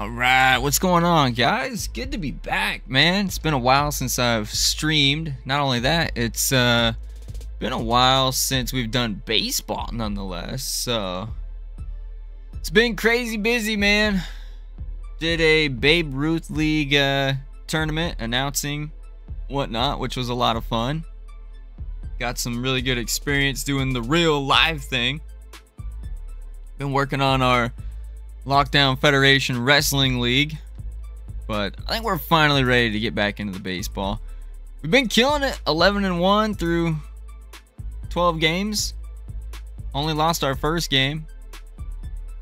All right, what's going on, guys? Good to be back, man. It's been a while since I've streamed. Not only that, it's uh been a while since we've done baseball, nonetheless. So it's been crazy busy, man. Did a Babe Ruth League uh, tournament announcing whatnot, which was a lot of fun. Got some really good experience doing the real live thing. Been working on our Lockdown Federation Wrestling League. But I think we're finally ready to get back into the baseball. We've been killing it 11 and 1 through 12 games. Only lost our first game.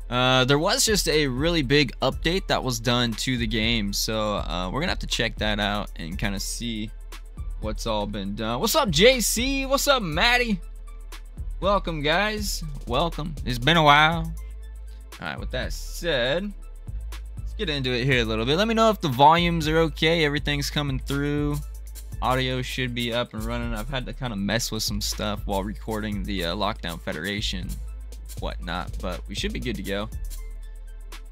Uh, there was just a really big update that was done to the game. So uh, we're going to have to check that out and kind of see what's all been done. What's up, JC? What's up, Maddie? Welcome, guys. Welcome. It's been a while. All right, with that said, let's get into it here a little bit. Let me know if the volumes are okay, everything's coming through. Audio should be up and running. I've had to kind of mess with some stuff while recording the uh, Lockdown Federation, whatnot, but we should be good to go.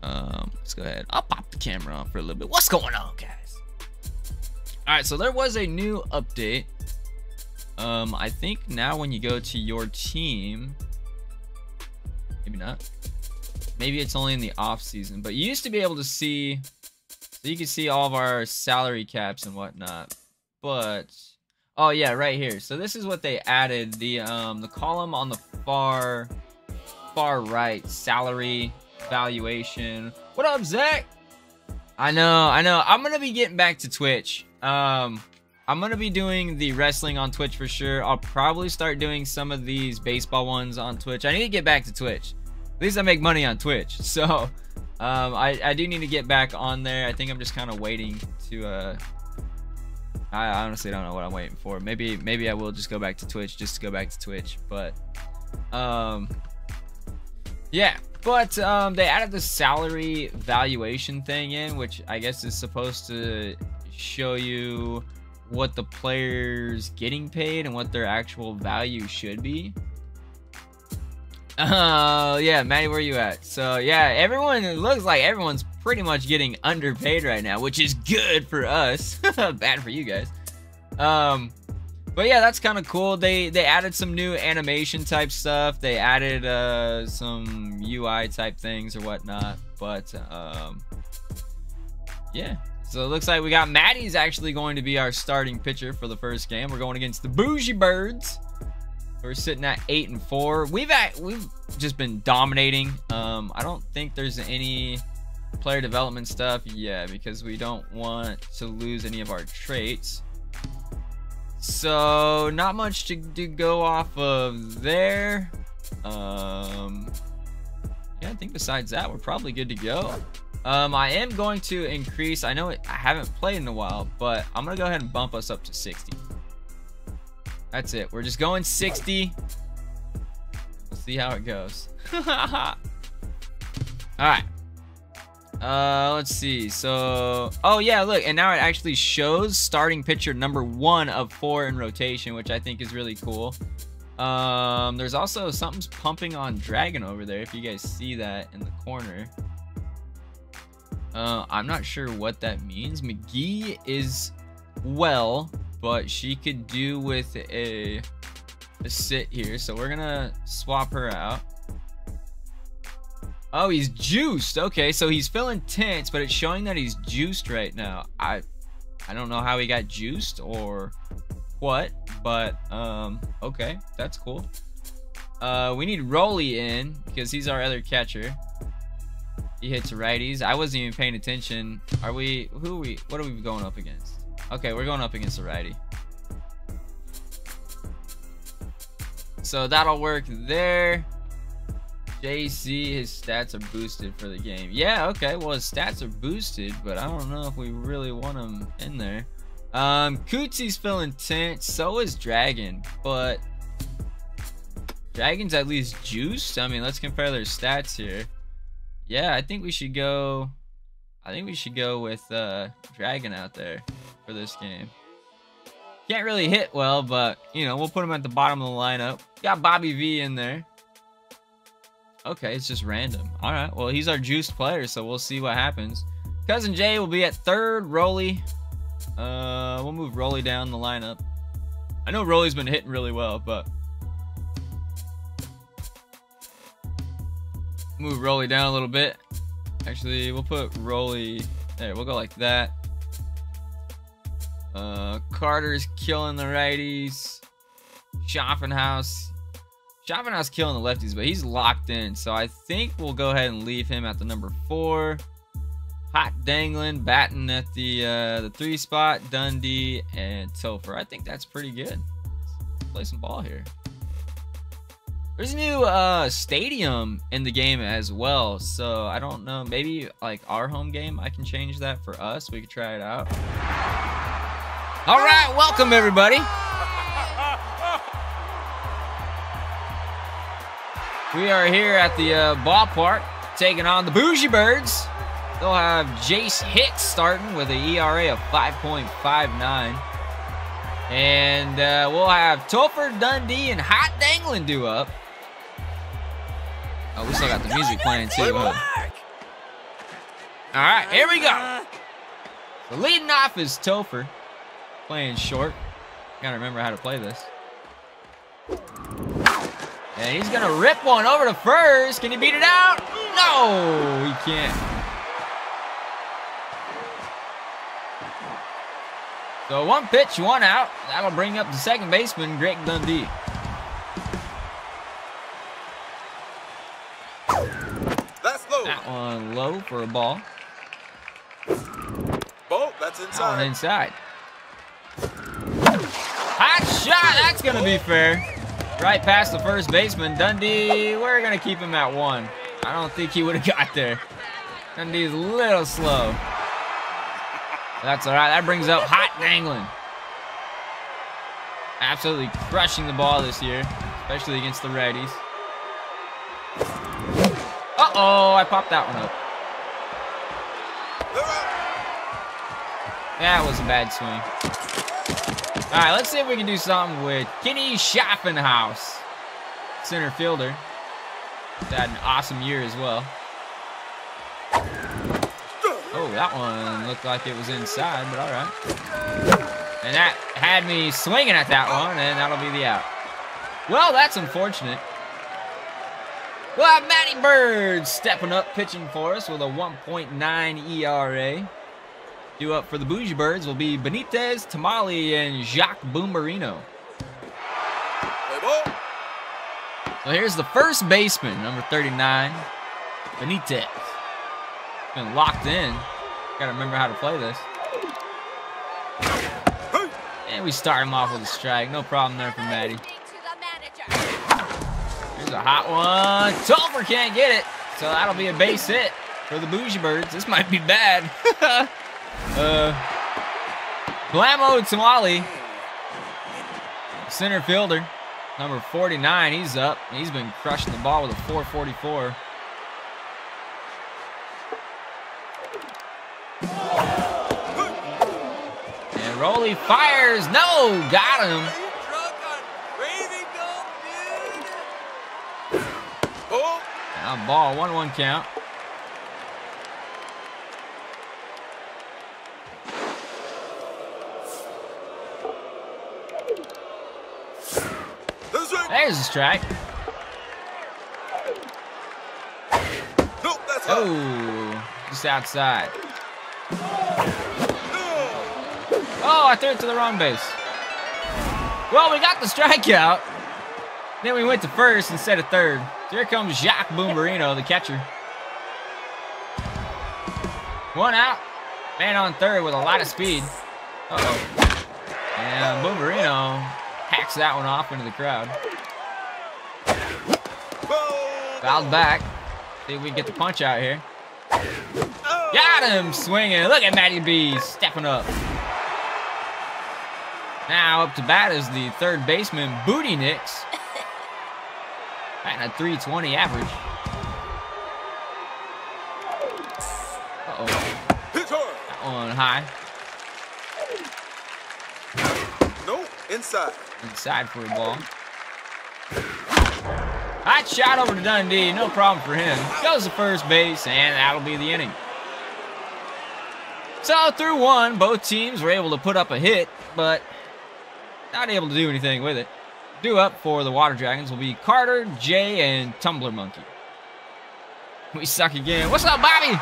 Um, let's go ahead. I'll pop the camera on for a little bit. What's going on, guys? All right, so there was a new update. Um, I think now when you go to your team, maybe not maybe it's only in the off season, but you used to be able to see, so you could see all of our salary caps and whatnot. But oh yeah, right here. So this is what they added the um the column on the far far right salary valuation. What up, Zach? I know, I know. I'm gonna be getting back to Twitch. Um, I'm gonna be doing the wrestling on Twitch for sure. I'll probably start doing some of these baseball ones on Twitch. I need to get back to Twitch. At least I make money on Twitch. So um, I, I do need to get back on there. I think I'm just kind of waiting to. Uh, I honestly don't know what I'm waiting for. Maybe maybe I will just go back to Twitch just to go back to Twitch. But um, yeah. But um, they added the salary valuation thing in, which I guess is supposed to show you what the player's getting paid and what their actual value should be. Oh, uh, yeah, Maddie, where you at? So, yeah, everyone, it looks like everyone's pretty much getting underpaid right now, which is good for us. Bad for you guys. Um, but yeah, that's kind of cool. They they added some new animation type stuff. They added uh, some UI type things or whatnot. But um, yeah, so it looks like we got Maddie's actually going to be our starting pitcher for the first game. We're going against the Bougie Birds. We're sitting at eight and four. We've at, we've just been dominating. Um, I don't think there's any player development stuff Yeah, because we don't want to lose any of our traits. So not much to, to go off of there. Um, yeah, I think besides that, we're probably good to go. Um, I am going to increase. I know I haven't played in a while, but I'm gonna go ahead and bump us up to 60. That's it. We're just going 60. We'll see how it goes. All right. Uh, let's see. So, oh yeah, look, and now it actually shows starting pitcher number one of four in rotation, which I think is really cool. Um, there's also something's pumping on Dragon over there. If you guys see that in the corner. Uh, I'm not sure what that means. McGee is well, but she could do with a, a sit here. So we're gonna swap her out. Oh, he's juiced. Okay, so he's feeling tense, but it's showing that he's juiced right now. I I don't know how he got juiced or what, but um okay, that's cool. Uh we need Rolly in because he's our other catcher. He hits righties. I wasn't even paying attention. Are we who are we what are we going up against? Okay, we're going up against a righty. So that'll work there. JC, his stats are boosted for the game. Yeah, okay. Well, his stats are boosted, but I don't know if we really want him in there. Um, Cootsy's feeling tense. So is Dragon, but Dragon's at least juiced. I mean, let's compare their stats here. Yeah, I think we should go. I think we should go with uh, Dragon out there for this game. Can't really hit well, but, you know, we'll put him at the bottom of the lineup. Got Bobby V in there. Okay, it's just random. All right, well, he's our juiced player, so we'll see what happens. Cousin Jay will be at third. Rolly. Uh, we'll move Rolly down the lineup. I know Rolly's been hitting really well, but move Rolly down a little bit. Actually, we'll put Rolly... there. We'll go like that. Uh, Carter's killing the righties. Schaffenhaus. Schaffenhaus killing the lefties, but he's locked in. So I think we'll go ahead and leave him at the number four. Hot Dangling, batting at the uh, the three spot, Dundee and Topher. I think that's pretty good. Let's play some ball here. There's a new uh, stadium in the game as well, so I don't know. Maybe like our home game, I can change that for us. We could try it out. All right, welcome everybody. We are here at the uh, ballpark taking on the Bougie Birds. They'll have Jace Hicks starting with an ERA of 5.59. And uh, we'll have Topher Dundee and Hot Dangling do up. Oh, we still got the music playing too, huh? All right, here we go. So leading off is Topher, playing short. Gotta remember how to play this. And he's gonna rip one over to first. Can he beat it out? No, he can't. So one pitch, one out. That'll bring up the second baseman, Greg Dundee. That one low for a ball. Ball, that's inside. That inside. Hot shot, that's gonna be fair. Right past the first baseman. Dundee, we're gonna keep him at one. I don't think he would have got there. Dundee's a little slow. That's all right. That brings up Hot Dangling. Absolutely crushing the ball this year, especially against the righties. Uh-oh, I popped that one up. That was a bad swing. All right, let's see if we can do something with Kenny Schaffenhaus, center fielder. He's had an awesome year as well. Oh, that one looked like it was inside, but all right. And that had me swinging at that one, and that'll be the out. Well, that's unfortunate. We'll have Matty Bird stepping up pitching for us with a 1.9 ERA. Due up for the Bougie Birds will be Benitez, Tamale, and Jacques Boomerino. So here's the first baseman, number 39, Benitez. Been locked in. Gotta remember how to play this. And we start him off with a strike. No problem there for Matty. Here's a hot one. Topher can't get it. So that'll be a base hit for the Bougie Birds. This might be bad. uh, Blamo Tamale, center fielder, number 49. He's up. He's been crushing the ball with a 444. And Rolly fires. No, got him. Now ball, 1-1 count. There's a strike. Oh, just outside. Oh, I threw it to the wrong base. Well, we got the strikeout. Then we went to first instead of third. Here comes Jacques Boomerino, the catcher. One out. Man on third with a lot of speed. Uh-oh. And Boomberino hacks that one off into the crowd. Fouled back. See if we get the punch out here. Got him swinging. Look at Matty B stepping up. Now up to bat is the third baseman, Booty Nix. Batting a 320 average. Uh-oh. That one high. No, inside. Inside for a ball. Hot shot over to Dundee. No problem for him. Goes to first base, and that'll be the inning. So through one, both teams were able to put up a hit, but not able to do anything with it. Due up for the Water Dragons will be Carter, Jay, and Tumbler Monkey. We suck again. What's up, Bobby?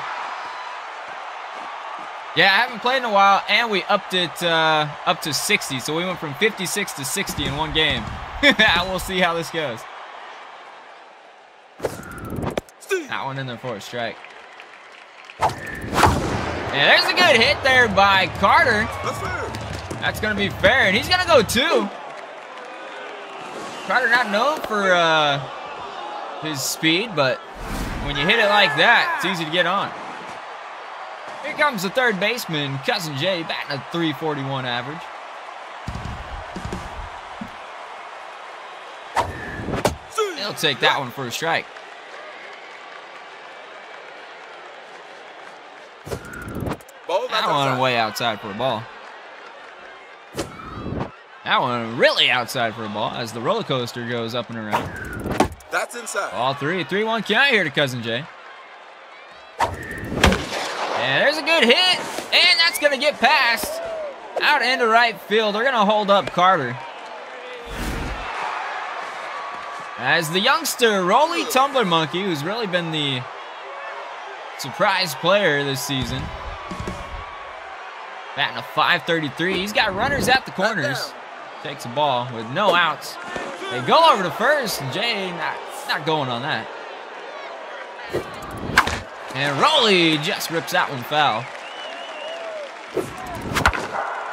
Yeah, I haven't played in a while, and we upped it uh, up to 60. So we went from 56 to 60 in one game. we'll see how this goes. That one in there for a strike. And there's a good hit there by Carter. That's fair. That's going to be fair, and he's going to go two. Carter not known for uh, his speed, but when you hit it like that, it's easy to get on. Here comes the third baseman, Cousin Jay, batting a 341 average. He'll take that one for a strike. That one way outside for a ball. That one really outside for a ball as the roller coaster goes up and around. That's inside. All three. 3 1 count here to Cousin Jay. And there's a good hit. And that's to get past. Out into right field. They're to hold up Carter. As the youngster, Rolly Tumbler Monkey, who's really been the surprise player this season. Batting a 533. He's got runners at the corners. Takes a ball with no outs. They go over to first. Jay not, not going on that. And Rolly just rips that one foul.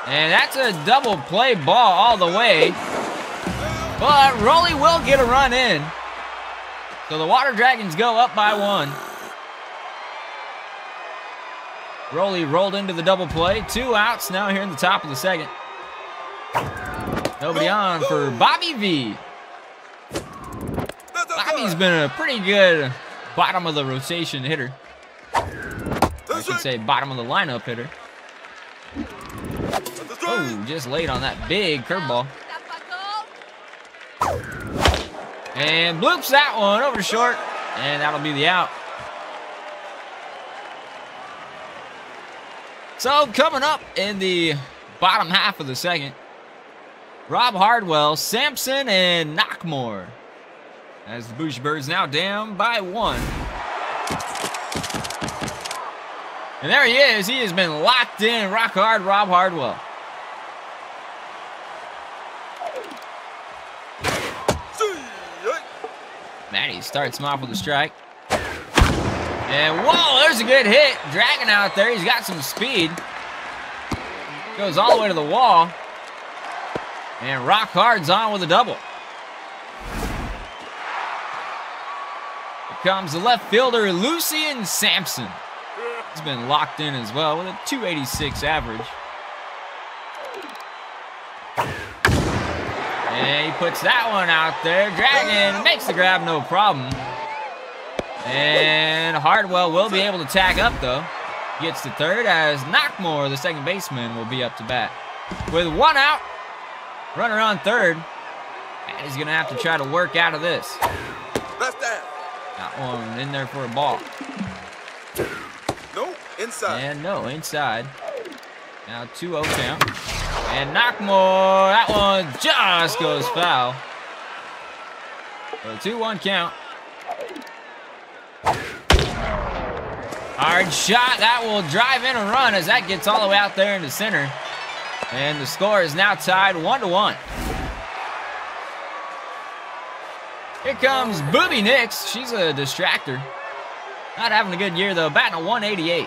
And that's a double play ball all the way. But Rolly will get a run in. So the Water Dragons go up by one. Rolly rolled into the double play. Two outs now here in the top of the second. Nobody on for Bobby V. Bobby's been a pretty good bottom of the rotation hitter. I should say bottom of the lineup hitter. That's the strike. Oh, just late on that big curveball. And bloops that one over short. And that'll be the out. So coming up in the bottom half of the second, Rob Hardwell, Sampson, and Knockmore. As the Bush Birds now down by one. And there he is. He has been locked in. Rock hard, Rob Hardwell. Matty starts him off with a strike. And whoa, there's a good hit. Dragon out there. He's got some speed. Goes all the way to the wall. And Rock Hard's on with a double. Here comes the left fielder, Lucian Sampson. He's been locked in as well with a 286 average. And he puts that one out there. Dragon makes the grab no problem. And Hardwell will be able to tag up though. Gets to third as Knockmore, the second baseman, will be up to bat. With one out, runner on third. And he's gonna have to try to work out of this. That's that. Got one in there for a ball. Inside. And no, inside. Now 2-0 count. And Knockmore, that one just goes oh. foul. So 2-1 count. Hard shot, that will drive in a run as that gets all the way out there into center. And the score is now tied one to one. Here comes Booby Nix. She's a distractor. Not having a good year though, batting a 188.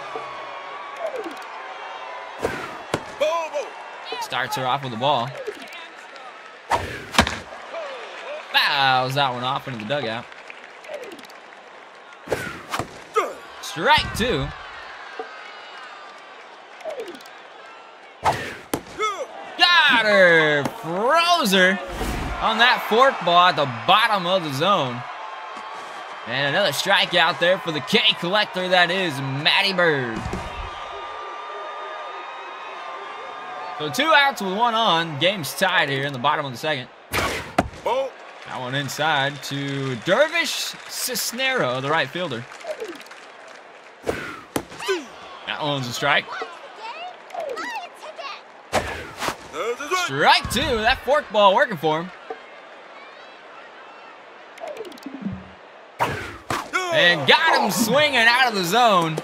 Ball, ball. Starts her off with the ball. Fouls that one off into the dugout. Strike. Two. Got her. Froze her on that fork ball at the bottom of the zone. And another strikeout there for the K collector that is Matty Bird. So two outs with one on. Game's tied here in the bottom of the second. Ball. That one inside to Dervish Cisnero, the right fielder. That one's a strike. Strike two. That fork ball working for him. And got him swinging out of the zone.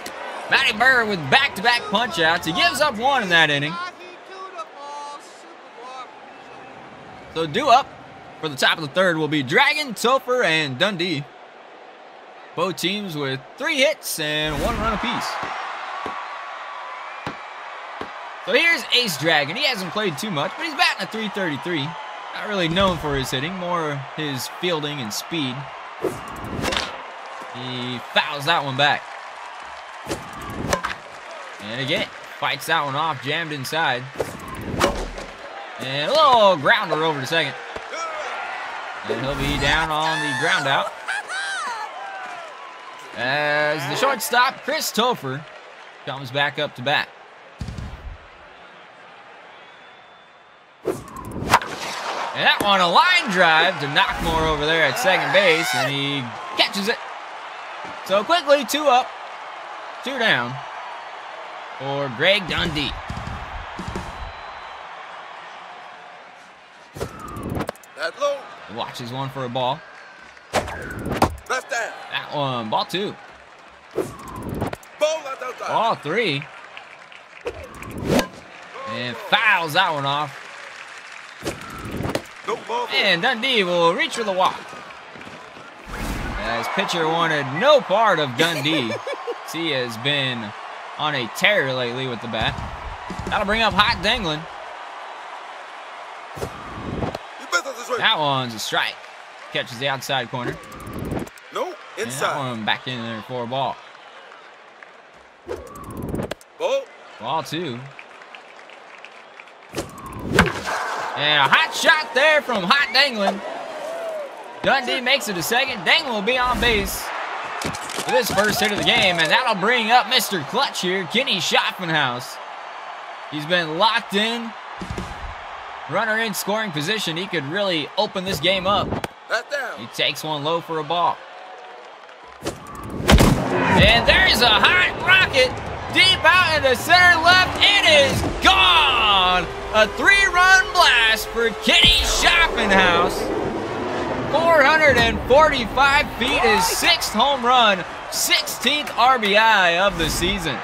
Matty Bird with back-to-back punch-outs. He gives up one in that inning. So due up for the top of the third will be Dragon, Topher, and Dundee. Both teams with three hits and one run apiece. So here's Ace Dragon. He hasn't played too much, but he's batting a 333. Not really known for his hitting, more his fielding and speed. He fouls that one back. And again, fights that one off, jammed inside. And a little grounder over to second. And he'll be down on the ground out. As the shortstop, Chris Topher, comes back up to bat. And that one, a line drive to Knockmore over there at second base, and he catches it. So quickly, two up, two down for Greg Dundee. That low. He watches one for a ball. Left down. That one, ball two. Ball. Ball three. And fouls that one off. No ball. And Dundee will reach for the walk. As pitcher wanted no part of Dundee. he has been on a tear lately with the bat. That'll bring up Hot Dangling. You better this way. That one's a strike. Catches the outside corner. No. And that Inside. one back in there for a ball. Ball. Ball two. And a hot shot there from Hot Dangling. Dundee makes it a second. Dangling will be on base for this first hit of the game, and that'll bring up Mr. Clutch here, Kenny Schaffenhaus. He's been locked in. Runner in scoring position. He could really open this game up. He takes one low for a ball. And there's a hot rocket deep out into center left. It is gone. A three-run blast for Kenny Schaffenhaus. 445 feet, his sixth home run, 16th RBI of the season.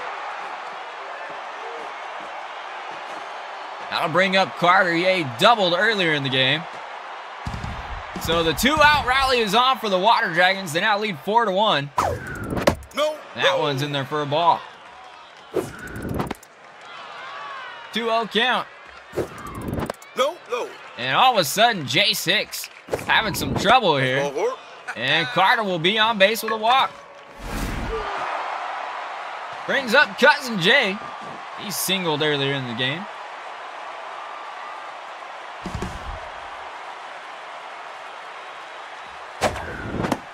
That'll bring up Carter. He doubled earlier in the game. So the two-out rally is on for the Water Dragons. They now lead four to one. No. That no. one's in there for a ball. 2-0 count. No. No. And all of a sudden, Jace Hicks having some trouble here. And Carter will be on base with a walk. Brings up Cousin Jay. He singled earlier in the game.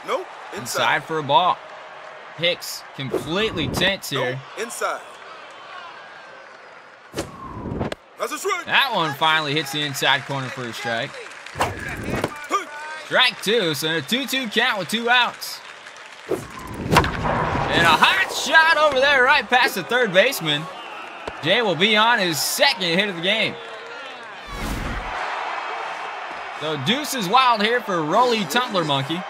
No. Inside. For a ball. Hicks completely tense here. Inside. That's a strike. That one finally hits the inside corner for a strike. Strike two, so a 2-2 count with two outs. And a hot shot over there right past the third baseman. Jay will be on his second hit of the game. So Deuce is wild here for Rolly Tumbler Monkey.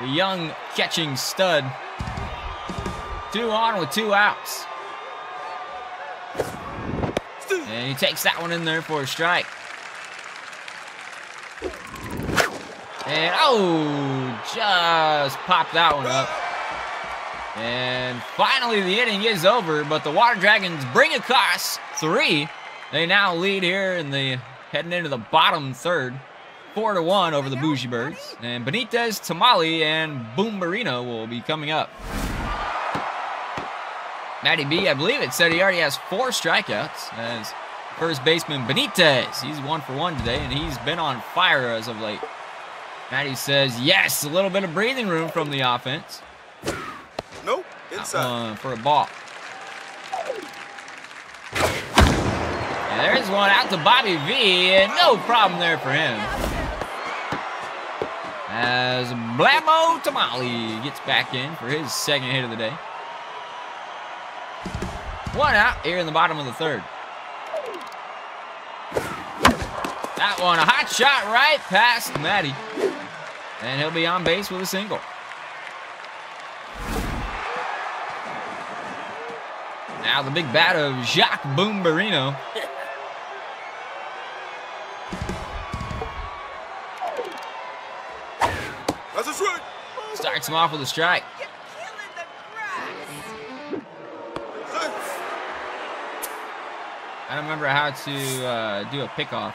The young catching stud. Two on with two outs. And he takes that one in there for a strike. And oh, just popped that one up. And finally the inning is over, but the Water Dragons bring across three. They now lead here in the heading into the bottom third. Four to one over the Bougie Birds. And Benitez, Tamale, and Boombarino will be coming up. Matty B, I believe it said he already has four strikeouts as first baseman Benitez. He's one for one today, and he's been on fire as of late. Matty says, yes, a little bit of breathing room from the offense. No. Inside. For a ball. And there's one out to Bobby V, and no problem there for him. As Blamo Tamale gets back in for his second hit of the day. One out here in the bottom of the third. That one, a hot shot right past Matty. And he'll be on base with a single. Now the big bat of Jacques Boomberino. That's a strike. Starts him off with a strike. You're killing the grass. Safe. I don't remember how to uh, do a pickoff.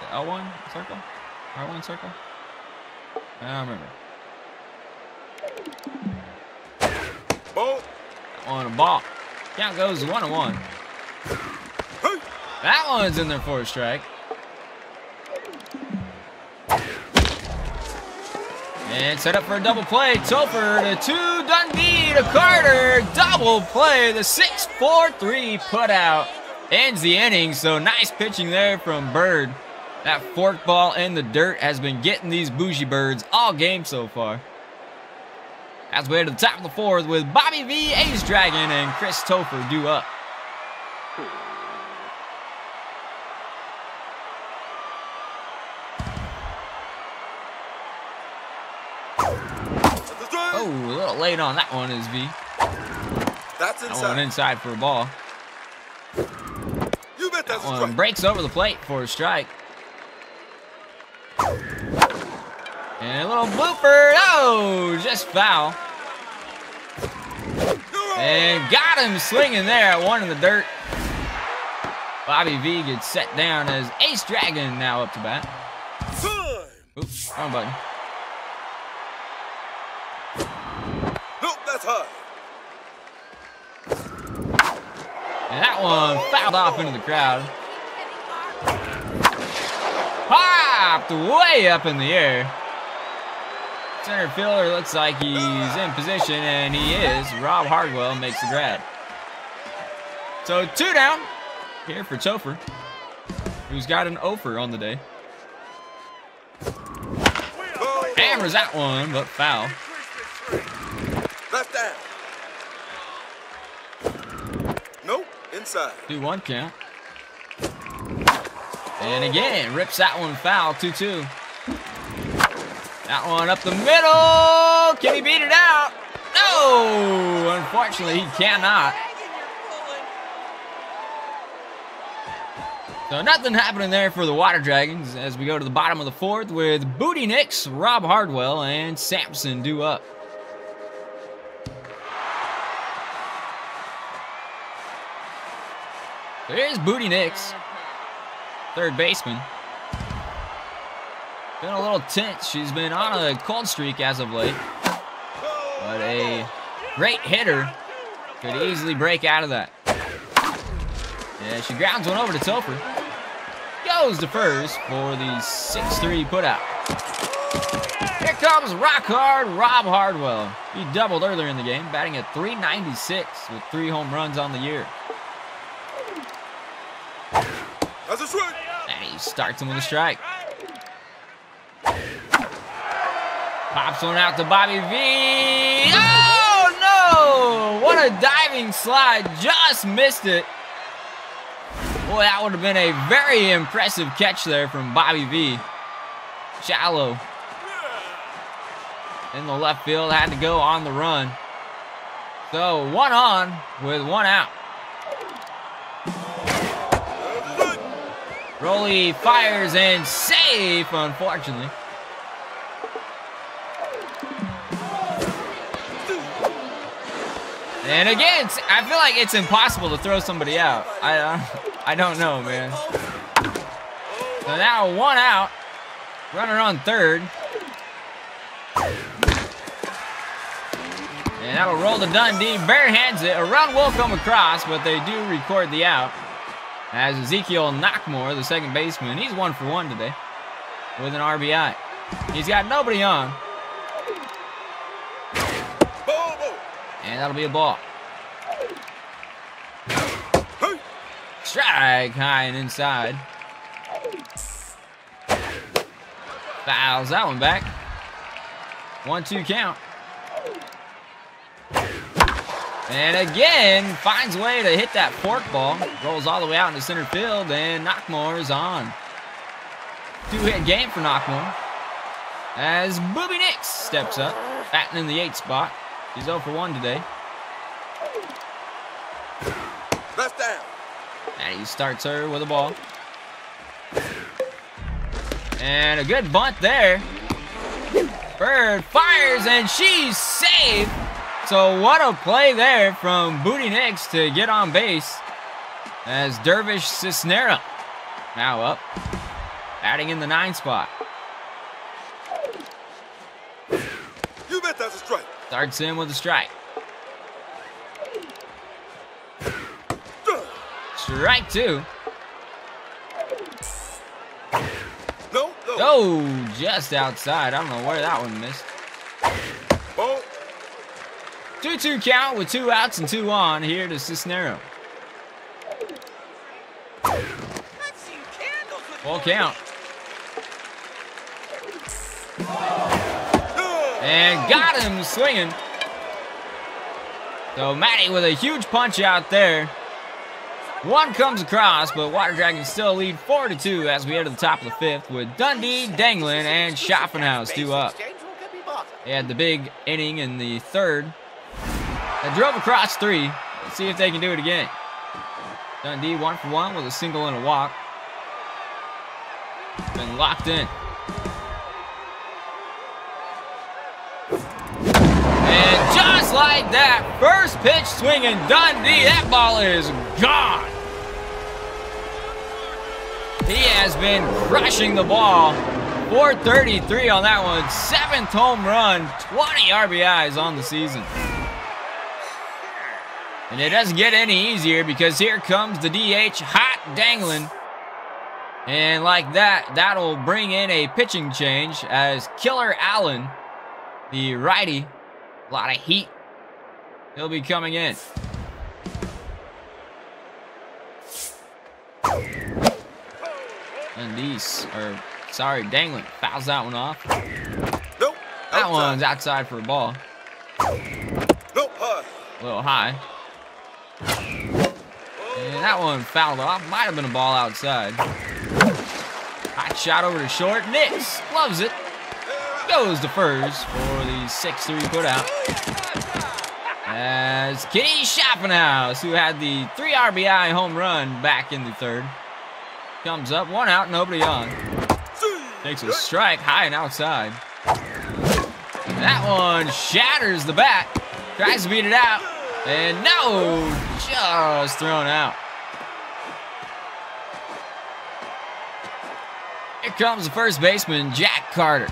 The L1 circle? R1 circle? I don't remember. Ball. On a ball. Count goes one and one. Hey. That one's in there for a strike. And set up for a double play. Topher to two, Dundee to Carter. Double play. The 6-4-3 put out ends the inning. So nice pitching there from Bird. That fork ball in the dirt has been getting these bougie birds all game so far. As we head to the top of the fourth with Bobby V, Ace Dragon, and Chris Topher due up. That's a strike. Oh, a little late on that one is V. That's That one inside. inside for a ball. You bet that's That one breaks over the plate for a strike. And a little blooper. Oh, just foul. And got him swinging there at one in the dirt. Bobby V gets set down as Ace Dragon now up to bat. Oops, wrong button. Nope, that's high. And that one fouled off into the crowd. Popped way up in the air. Center fielder looks like he's in position, and he is. Rob Hardwell makes the grab. So two down here for Topher, who's got an offer on the day. Hammers that one, but foul. Down. Nope, inside. Do one count. And again, rips that one foul, 2-2. That one up the middle. Can he beat it out? No! Unfortunately, he cannot. So nothing happening there for the Water Dragons as we go to the bottom of the fourth with Booty Nix, Rob Hardwell, and Sampson due up. There's Booty Nix, third baseman. Been a little tense. She's been on a cold streak as of late. But a great hitter could easily break out of that. Yeah, she grounds one over to Topher. Goes to first for the 6-3 putout. Here comes rock hard Rob Hardwell. He doubled earlier in the game, batting at 396 with three home runs on the year. That's a strike. And he starts him with a strike. Pops one out to Bobby V. Oh no! What a diving slide. Just missed it. Boy, that would have been a very impressive catch there from Bobby V. Shallow. In the left field, had to go on the run. So one on with one out. Rolly fires and safe, unfortunately. And again, I feel like it's impossible to throw somebody out. I, uh, I don't know, man. So now one out, runner on third. And that'll roll to Dundee, Bare hands it. A run will come across, but they do record the out. As Ezekiel Knockmore, the second baseman, he's one for one today with an RBI. He's got nobody on, and that'll be a ball. Strike high and inside. Fouls that one back. One two count. And again, finds a way to hit that fork ball. Rolls all the way out into center field, and Knockmore is on. two-hit game for Knockmore. As Booby Nix steps up, batting in the eighth spot. He's 0 for 1 today. Left down. And he starts her with a ball. And a good bunt there. Bird fires and she's saved. So what a play there from Booty Nix to get on base. As Dervish Cisnero now up, batting in the nine spot. You bet that's a strike. Starts in with a strike. Strike two. No, no. Oh, just outside. I don't know where that one missed. 2-2 count with two outs and two on here to Cisnero. Full count. And got him swinging. So Matty with a huge punch out there. One comes across, but Water Dragons still lead 4 to 2 as we head to the top of the fifth with Dundee, Danglin, and Schaffenhaus two up. They had the big inning in the third. They drove across three. Let's see if they can do it again. Dundee one for one with a single and a walk. Been locked in. And just like that, first pitch swinging Dundee. That ball is gone. He has been crushing the ball. 433 on that one. Seventh home run, 20 RBIs on the season. And it doesn't get any easier because here comes the DH, hot dangling. And like that, that'll bring in a pitching change as Killer Allen, the righty, a lot of heat, he'll be coming in. And these, are, sorry, Dangling fouls that one off. Nope. That Outside. one's outside for a ball. Nope. High. A little high. And that one fouled off. Might have been a ball outside. Hot shot over to short. Nix loves it. Goes to first for the 6-3 putout. As Kenny Schaffenhaus, who had the 3 RBI home run back in the third, comes up. One out, nobody on. Takes a strike high and outside. And that one shatters the bat. Tries to beat it out. And no, just thrown out. Here comes the first baseman, Jack Carter.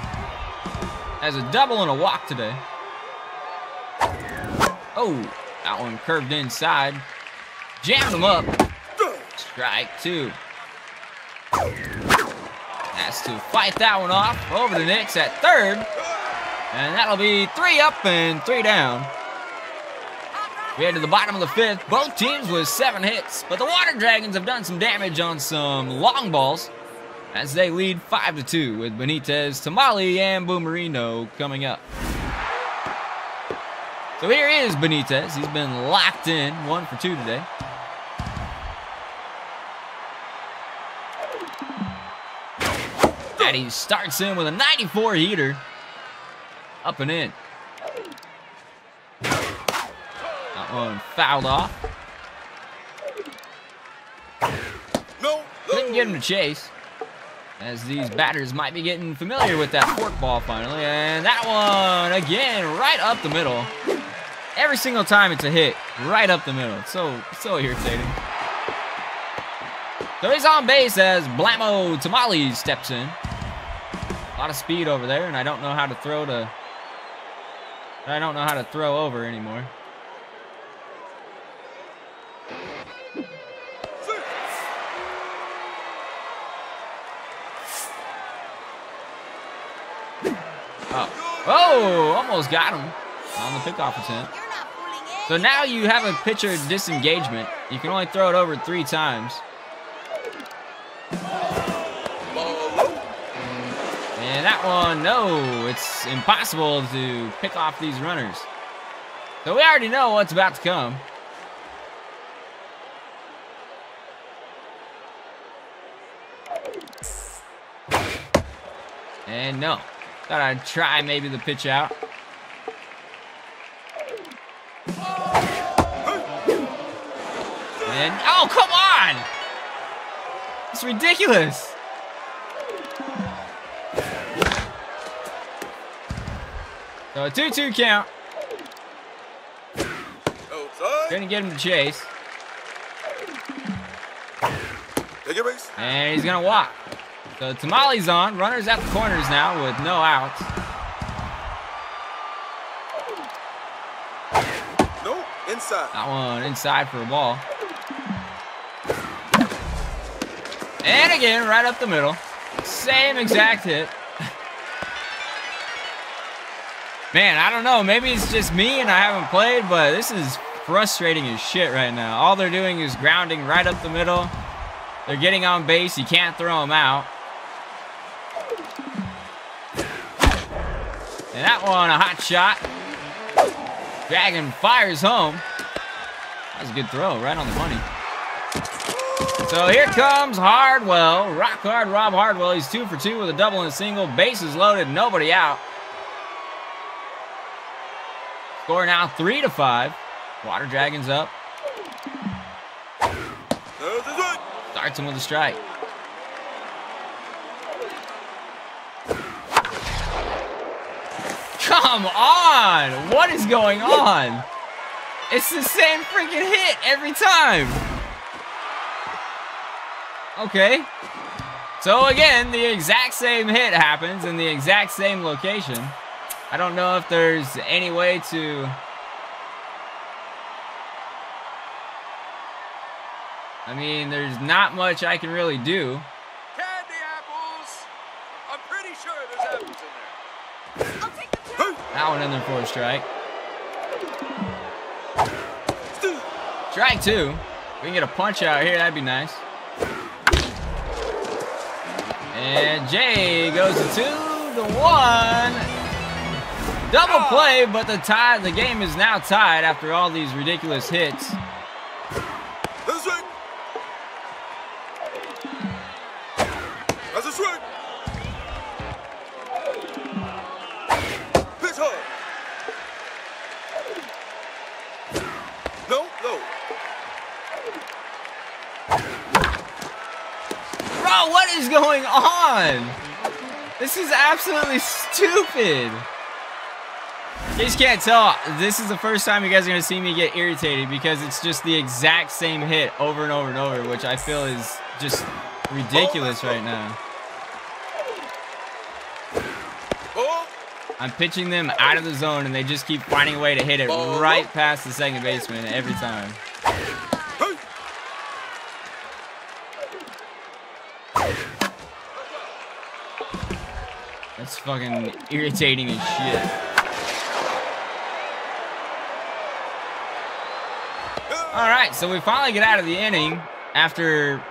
Has a double and a walk today. Oh, that one curved inside. Jammed him up. Strike two. Has to fight that one off. Over the Nix at third. And that'll be three up and three down. We head to the bottom of the fifth. Both teams with seven hits, but the Water Dragons have done some damage on some long balls as they lead five to two with Benitez, Tamale, and Boomerino coming up. So here is Benitez. He's been locked in, one for two today. And he starts in with a 94 heater. Up and in. That fouled off. No. Couldn't get him to chase. As these batters might be getting familiar with that fork ball finally. And that one, again, right up the middle. Every single time it's a hit, right up the middle. It's so, so irritating. So he's on base as Blamo Tamale steps in. A lot of speed over there, and I don't know how to throw to... I don't know how to throw over anymore. Oh, oh almost got him on the pickoff attempt. You're not fooling So now you have a pitcher disengagement. You can only throw it over three times. And that one, no, it's impossible to pick off these runners. So we already know what's about to come. And no. Thought I'd try maybe the pitch out. And oh come on! It's ridiculous. So a 2-2 count. Couldn't get him to chase. Take your base. And he's gonna walk. So Tamale's on. Runners at the corners now with no outs. No, inside. That one inside for a ball. And again, right up the middle. Same exact hit. Man, I don't know. Maybe it's just me and I haven't played, but this is frustrating as shit right now. All they're doing is grounding right up the middle. They're getting on base. You can't throw them out. And that one, a hot shot. Dragon fires home. That was a good throw, right on the money. So here comes Hardwell. Rock hard Rob Hardwell. He's two for two with a double and a single. Bases loaded, nobody out. Score now three to five. Water Dragons up. Starts him with a strike. Come on! What is going on? It's the same freaking hit every time. Okay. So again, the exact same hit happens in the exact same location. I don't know if there's any way to I mean, there's not much I can really do. Candy apples. I'm pretty sure there's apples in there. I'll take the two. That one in there for a strike. Strike two. We can get a punch out here. That'd be nice. And Jay goes to two to one. Double ah. play, but the tie. The game is now tied after all these ridiculous hits. A strike. That's a strike. Bro, what is going on? This is absolutely stupid. You just can't tell. This is the first time you guys are going to see me get irritated because it's just the exact same hit over and over and over, which I feel is just ridiculous right now. I'm pitching them out of the zone and they just keep finding a way to hit it right past the second baseman every time. Hey. That's fucking irritating as shit. All right, so we finally get out of the inning after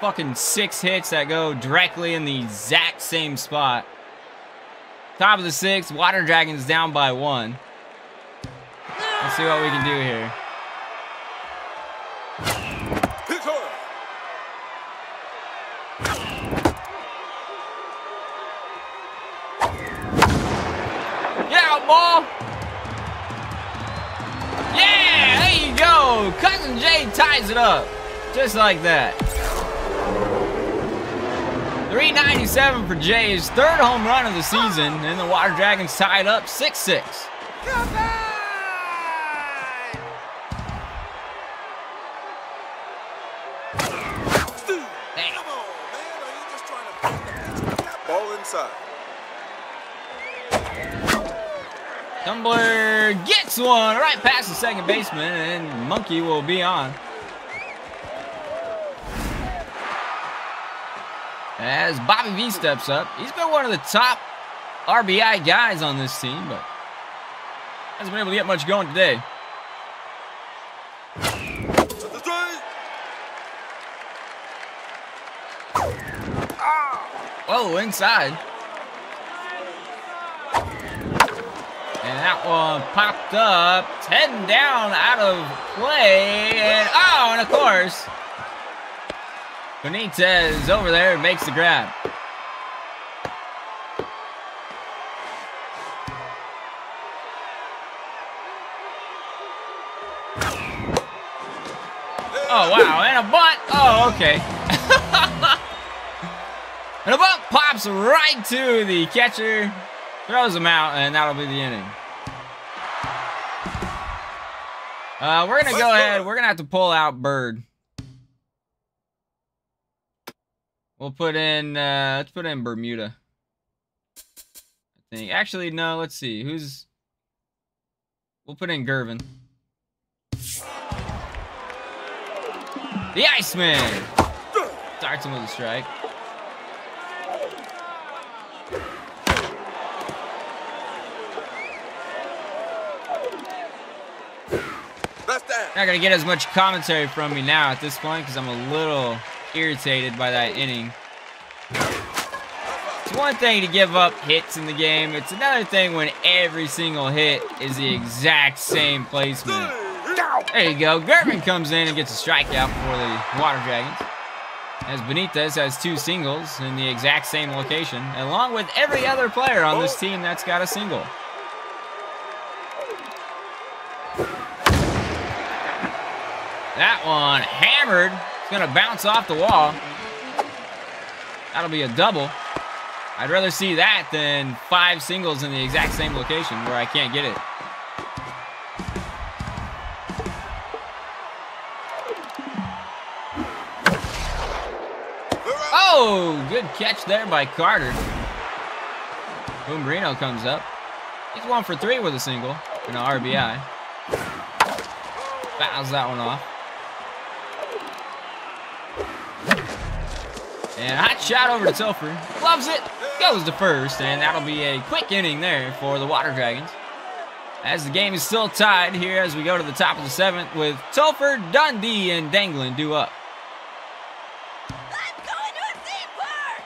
fucking six hits that go directly in the exact same spot. Top of the sixth, Water Dragons down by one. Let's see what we can do here. Pitch hard. Get out, ball! Yeah, there you go! Cousin Jay ties it up. Just like that. 397 for Jay's third home run of the season, and the Water Dragons tied up 6-6. Come on. Steal. Hey. Come on, Tumbler gets one right past the second baseman, and Monkey will be on. As Bobby V steps up, he's been one of the top RBI guys on this team, but hasn't been able to get much going today. Whoa, inside. And that one popped up. 10 down out of play. And oh, and of course, Benitez over there makes the grab. Oh, wow. And a butt. Oh, okay. and a butt pops right to the catcher. Throws him out, and that'll be the inning. Uh, we're going to go ahead. We're going to have to pull out Bird. We'll put in, uh, let's put in Bermuda. I think. Actually, no, let's see. Who's, we'll put in Gervin. The Iceman! Starts him with a strike. Not gonna get as much commentary from me now at this point because I'm a little irritated by that inning. It's one thing to give up hits in the game. It's another thing when every single hit is the exact same placement. There you go. Gervin comes in and gets a strikeout for the Water Dragons. As Benitez has two singles in the exact same location, along with every other player on this team that's got a single. That one hammered. It's going to bounce off the wall. That'll be a double. I'd rather see that than five singles in the exact same location where I can't get it. Oh, good catch there by Carter. Boomerino comes up. He's one for three with a single and an RBI. Fouls that one off. And hot shot over to Tilford. Loves it. Goes to first. And that'll be a quick inning there for the Water Dragons. As the game is still tied here as we go to the top of the seventh with Tilford, Dundee, and Danglin due up. I'm going to a theme park!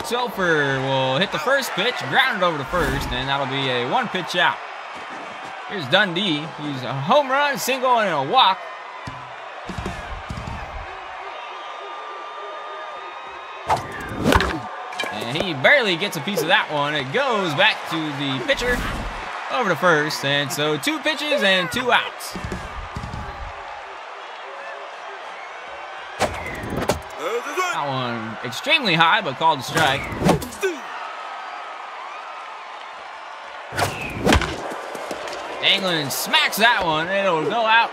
And Tilford will hit the first pitch, ground it over to first, and that'll be a one pitch out. Here's Dundee. He's a home run, single, and a walk. And he barely gets a piece of that one. It goes back to the pitcher over to first. And so two pitches and two outs. That one extremely high, but called a strike. England smacks that one. It'll go out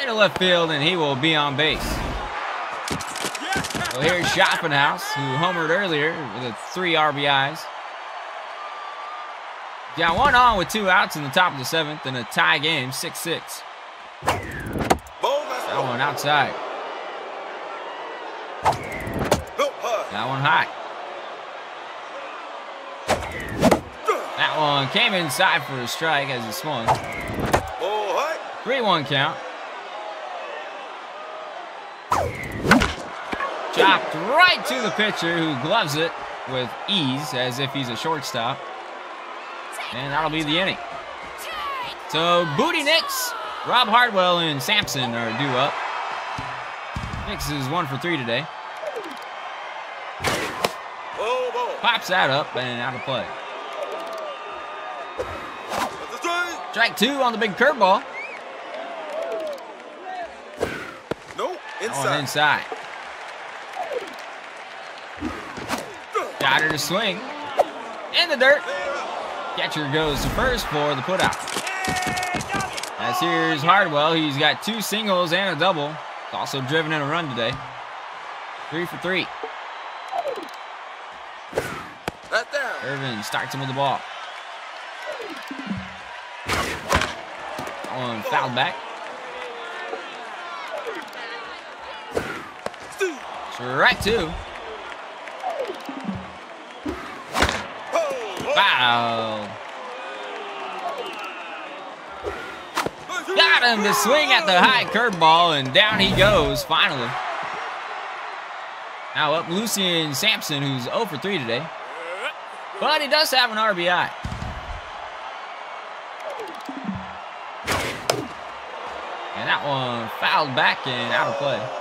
into left field, and he will be on base. So here's Schoppenhaus, who homered earlier with three RBIs. Got one on with two outs in the top of the seventh, and a tie game, 6-6. That one outside. That one high. That one came inside for a strike as it swung. 3-1 count. Chopped right to the pitcher who gloves it with ease as if he's a shortstop. And that'll be the inning. So Booty Nix, Rob Hardwell, and Sampson are due up. Nix is one for three today. Ball. Pops that up and out of play. Strike. Two on the big curveball. No, That one inside. inside. Got her to swing. In the dirt. Catcher goes to first for the putout. As here's Hardwell. He's got two singles and a double. Also driven in a run today. Three for three. That's down. Gervin starts him with the ball. One fouled back. Right two. Oh, oh. Foul. Got him to swing at the high curveball, and down he goes finally. Now up Lucian Sampson, who's 0 for 3 today. But he does have an RBI. And that one fouled back and out of play.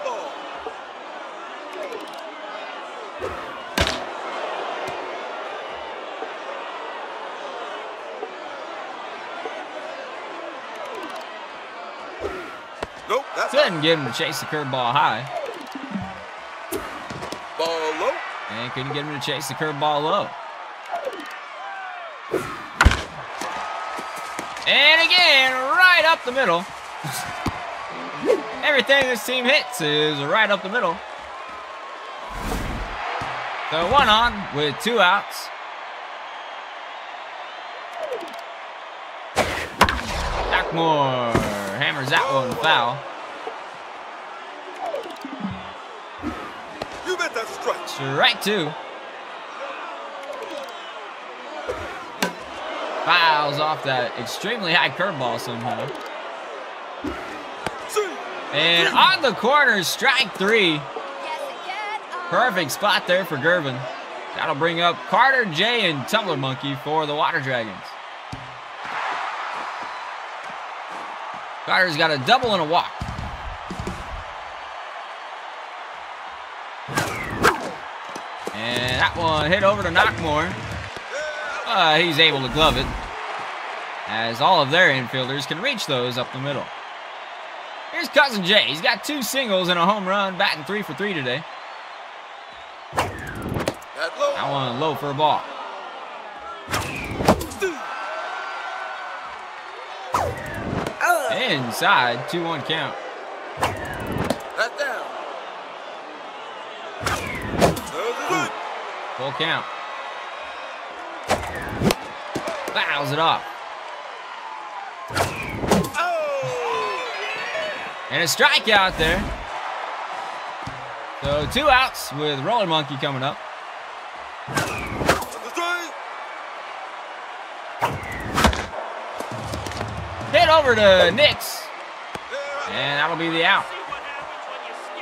Nope, that's out. Couldn't get him to chase the curveball high. Ball low. And couldn't get him to chase the curveball low. And again, right up the middle. Everything this team hits is right up the middle. So one on with two outs. Blackmore hammers that one foul. You bet that's a strike. Strike two. Fouls off that extremely high curveball somehow. And on the corner, strike three. Yes, again. Oh. Perfect spot there for Gervin. That'll bring up Carter, Jay, and Tumbler Monkey for the Water Dragons. Carter's got a double and a walk. One hit over to Knockmore. Uh, he's able to glove it. As all of their infielders can reach those up the middle. Here's Cousin Jay. He's got two singles and a home run, batting three for three today. That one low for a ball. Inside, 2-1 count. That down. There's a strike. Full count. Fouls it off. Oh. And a strikeout there. So two outs with Roller Monkey coming up. Hit over to Nix. And that'll be the out.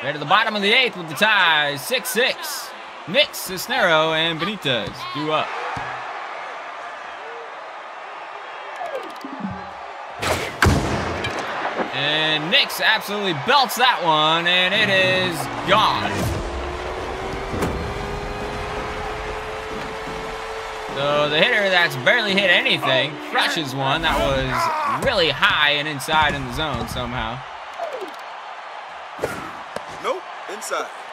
Right to the bottom of the eighth with the tie. 6-6. Nix, Cisnero, and Benitez do up. And Nix absolutely belts that one, and it is gone. So the hitter that's barely hit anything oh, crushes one that was really high and inside in the zone somehow. Nope. Inside.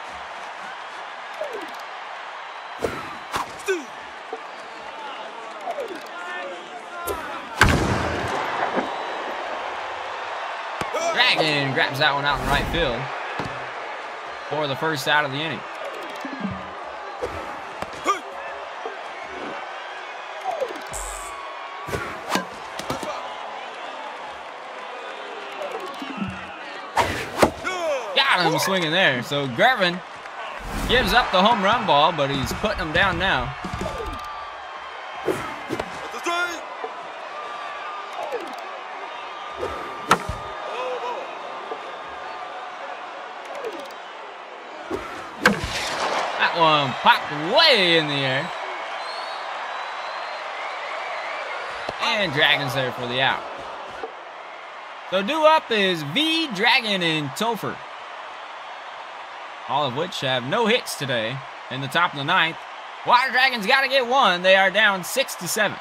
Dragon grabs that one out in right field for the first out of the inning. Got him swinging there. So Gervin gives up the home run ball, but he's putting him down now. one popped way in the air. And Dragon's there for the out. So due up is V, Dragon, and Topher. All of which have no hits today in the top of the ninth. Water Dragons got to get one. They are down 6 to 7.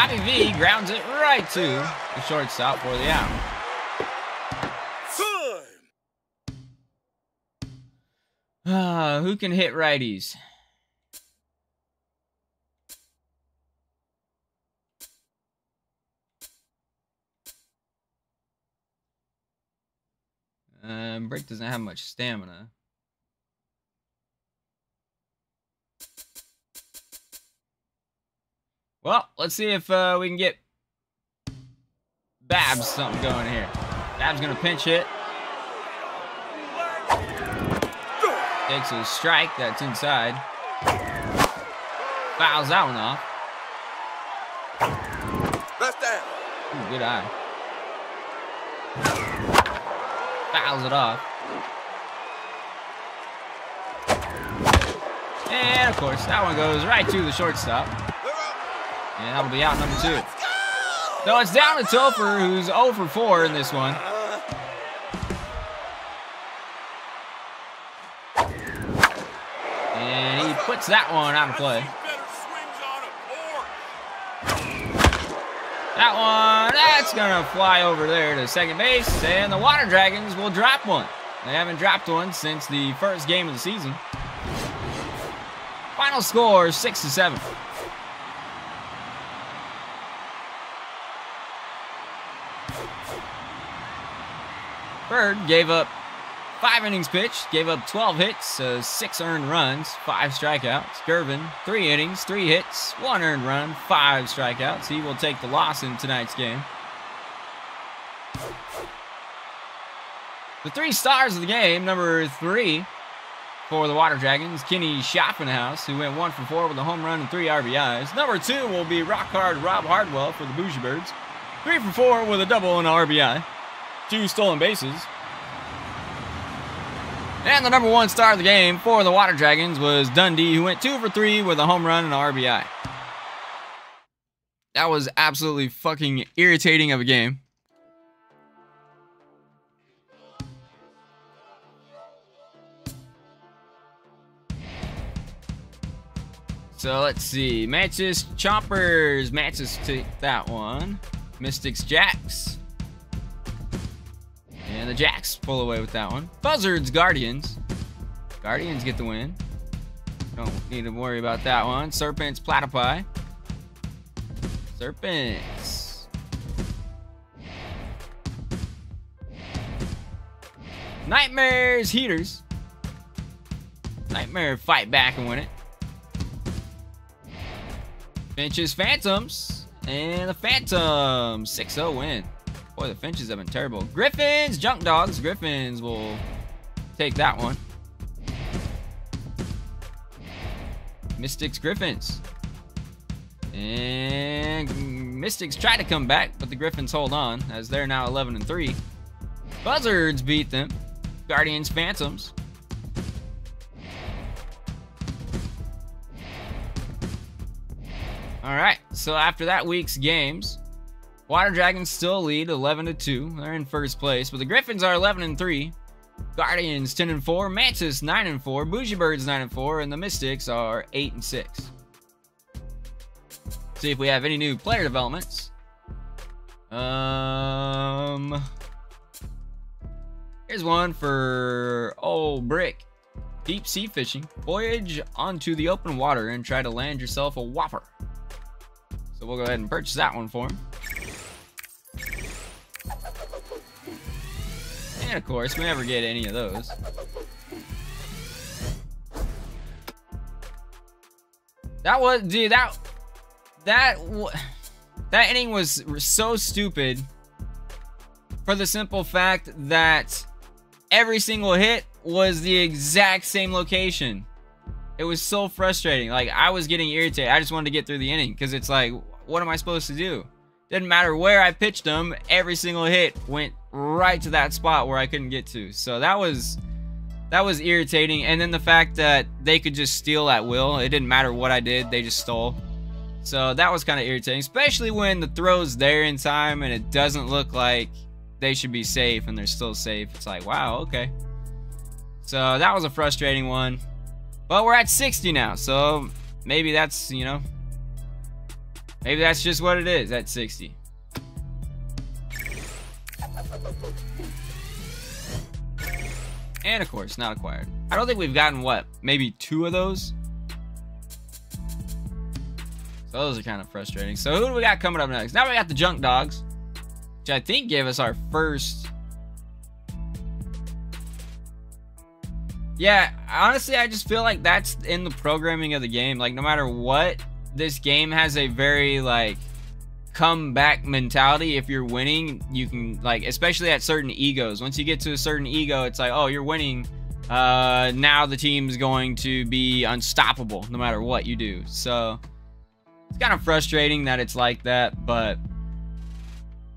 Bobby V grounds it right to the shortstop for the out. Ah, who can hit righties? Um, Brick doesn't have much stamina. Well, let's see if uh, we can get Babs something going here. Babs gonna pinch hit. Takes a strike that's inside. Fouls that one off. That's down. Ooh, good eye. Fouls it off. And of course, that one goes right to the shortstop. And that'll be out number two. So it's down to Topher, who's 0 for 4 in this one. And he puts that one out of play. That one, that's going to fly over there to second base, and the Water Dragons will drop one. They haven't dropped one since the first game of the season. Final score, 6 to seven. Bird gave up five innings pitched, gave up 12 hits, uh, six earned runs, five strikeouts. Gervin, three innings, three hits, one earned run, five strikeouts. He will take the loss in tonight's game. The three stars of the game, number three for the Water Dragons, Kenny Schaffenhaus, who went one for four with a home run and three RBIs. Number two will be rock hard Rob Hardwell for the Bougie Birds, three for four with a double and an RBI, two stolen bases. And the number one star of the game for the Water Dragons was Dundee, who went two for three with a home run and an RBI. That was absolutely fucking irritating of a game. So let's see. Matches Chompers. Matches take that one. Mystics Jacks. And the Jacks pull away with that one. Buzzards Guardians. Guardians get the win. Don't need to worry about that one. Serpents Platypi. Serpents. Nightmares Heaters. Nightmare fight back and win it. Finches Phantoms. And the Phantom 6-0 win. Boy, the Finches have been terrible. Griffins, Junk Dogs. Griffins will take that one. Mystics, Griffins. And Mystics try to come back, but the Griffins hold on as they're now 11 and 3. Buzzards beat them. Guardians, Phantoms. All right, so after that week's games, Water Dragons still lead 11 to 2. They're in first place, but the Griffins are 11 and 3. Guardians 10 and 4, Mantis 9 and 4, Bougie Birds 9 and 4, and the Mystics are 8 and 6. See if we have any new player developments. Um Here's one for old Brick. Deep sea fishing. Voyage onto the open water and try to land yourself a whopper. So we'll go ahead and purchase that one for him. And of course, we never get any of those. That was, dude, that, that, that inning was so stupid for the simple fact that every single hit was the exact same location. It was so frustrating. Like, I was getting irritated. I just wanted to get through the inning because it's like, what am I supposed to do? Didn't matter where I pitched them, every single hit went right to that spot where I couldn't get to. So that was that was irritating. And then the fact that they could just steal at will. It didn't matter what I did, they just stole. So that was kind of irritating, especially when the throw's there in time and it doesn't look like they should be safe and they're still safe. It's like, wow, okay. So that was a frustrating one. But we're at 60 now, so maybe that's, you know, maybe that's just what it is at 60. And of course, not acquired. I don't think we've gotten what, maybe two of those? So those are kind of frustrating. So who do we got coming up next? Now we got the Junk Dogs, which I think gave us our first. Yeah, honestly, I just feel like that's in the programming of the game. Like, no matter what, this game has a very, like, comeback mentality. If you're winning, you can, like, especially at certain egos. Once you get to a certain ego, it's like, oh, you're winning. Uh, now the team's going to be unstoppable no matter what you do. So, it's kind of frustrating that it's like that, but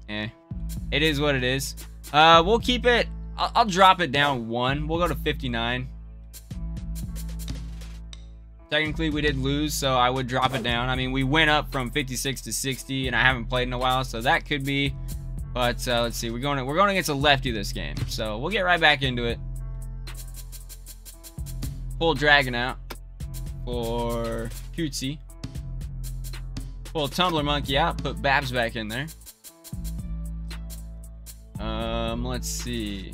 eh, it is what it is. Uh, we'll keep it. I'll, I'll drop it down one. We'll go to 59. Technically, we did lose, so I would drop it down. I mean, we went up from 56 to 60, and I haven't played in a while, so that could be. But uh, let's see, we're going to, we're going against a lefty this game, so we'll get right back into it. Pull Dragon out. for Cootsy. Pull Tumbler Monkey out, put Babs back in there. Um, let's see.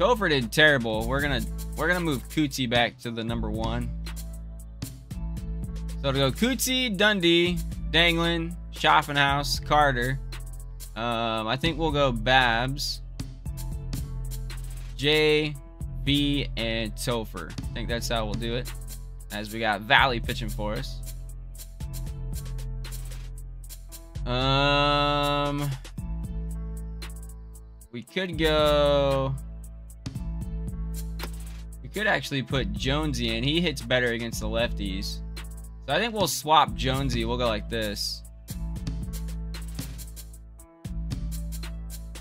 Topher did terrible. We're gonna we're gonna move Cootsy back to the number one. So to go Cootsy, Dundee, Danglin, Schaffenhaus, Carter. Um, I think we'll go Babs, J, V, and Topher. I think that's how we'll do it. As we got Valley pitching for us. Um, we could go. Could actually put Jonesy in. He hits better against the lefties. So I think we'll swap Jonesy. We'll go like this.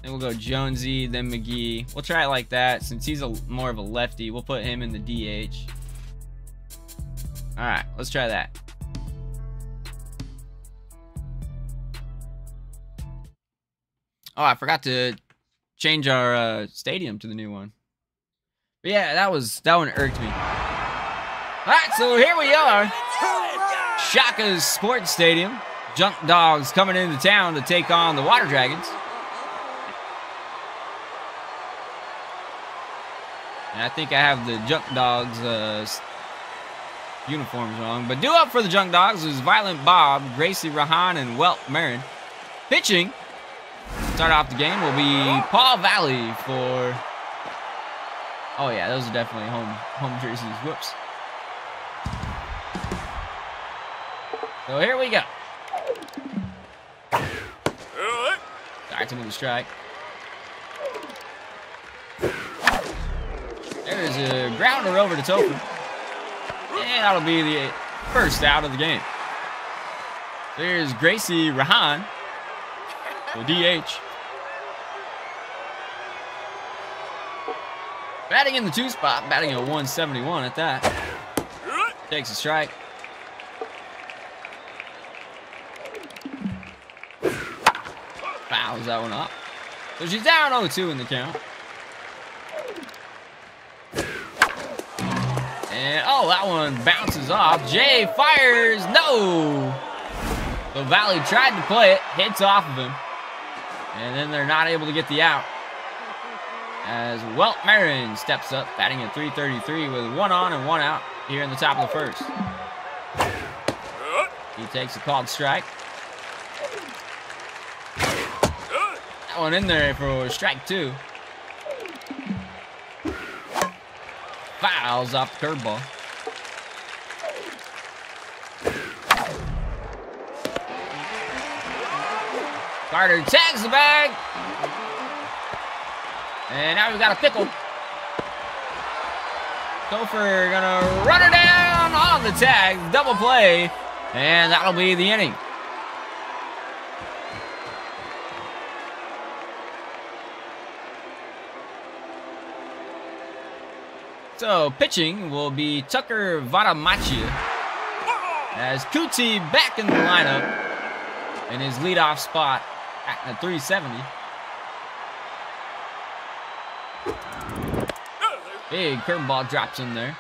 Then we'll go Jonesy, then McGee. We'll try it like that. Since he's a more of a lefty, we'll put him in the DH. All right, let's try that. Oh, I forgot to change our uh, stadium to the new one. But yeah, that was that one irked me. All right, so here we are, Shaka's Sports Stadium. Junk Dogs coming into town to take on the Water Dragons. And I think I have the Junk Dogs uh, uniforms wrong. But due up for the Junk Dogs is Violent Bob, Gracie Rahan, and Welt Marin. Pitching, start off the game, will be Paul Valley for... Oh yeah, those are definitely home home jerseys. Whoops. So here we go. Move the strike. There's a grounder over to Topher. And that'll be the first out of the game. There's Gracie Rahan, the DH. Batting in the two spot, batting at 171 at that. Takes a strike. Fouls that one up. So she's down 0-2 in the count. And oh, that one bounces off. Jay fires. No. So Valley tried to play it, hits off of him. And then they're not able to get the out. As Welt Marin steps up, batting at 333 with one on and one out here in the top of the first. He takes a called strike. That one in there for strike two. Fouls off the curveball. Carter tags the bag. And now we've got a pickle. Topher gonna run it down on the tag, double play, and that'll be the inning. So pitching will be Tucker Vadamachia as Cootsy back in the lineup in his leadoff spot at 370. Big curveball drops in there.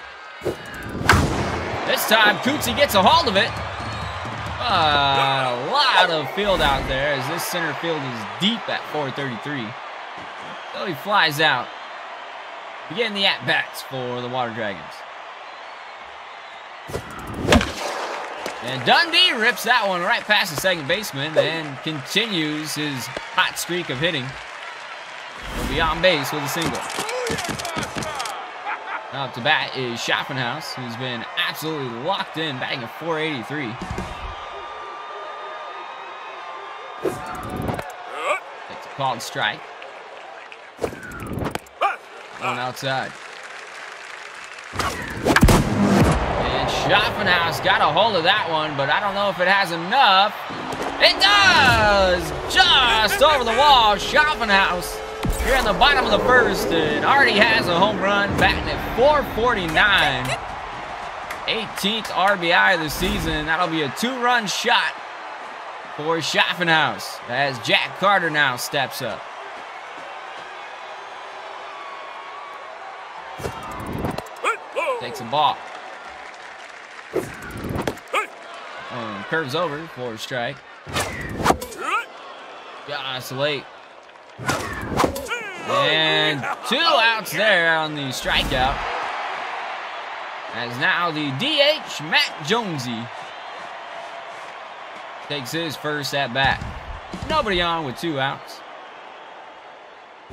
This time, Cootsy gets a hold of it. A lot of field out there as this center field is deep at 433. So he flies out. Beginning the at-bats for the Water Dragons. And Dundee rips that one right past the second baseman and continues his hot streak of hitting. He'll be on base with a single. Now up to bat is Schaffenhaus, who's been absolutely locked in, batting a 483. Takes a called strike. Going outside. And Schaffenhaus got a hold of that one, but I don't know if it has enough. It does! Just over the wall, Schaffenhaus here in the bottom of the first and already has a home run, batting at 449. 18th RBI of the season. That'll be a two-run shot for Schaffenhaus as Jack Carter now steps up. Takes a ball. one curves over for a strike. Gosh, late. And two outs there on the strikeout. As now the DH, Matt Jonesy, takes his first at bat. Nobody on with two outs.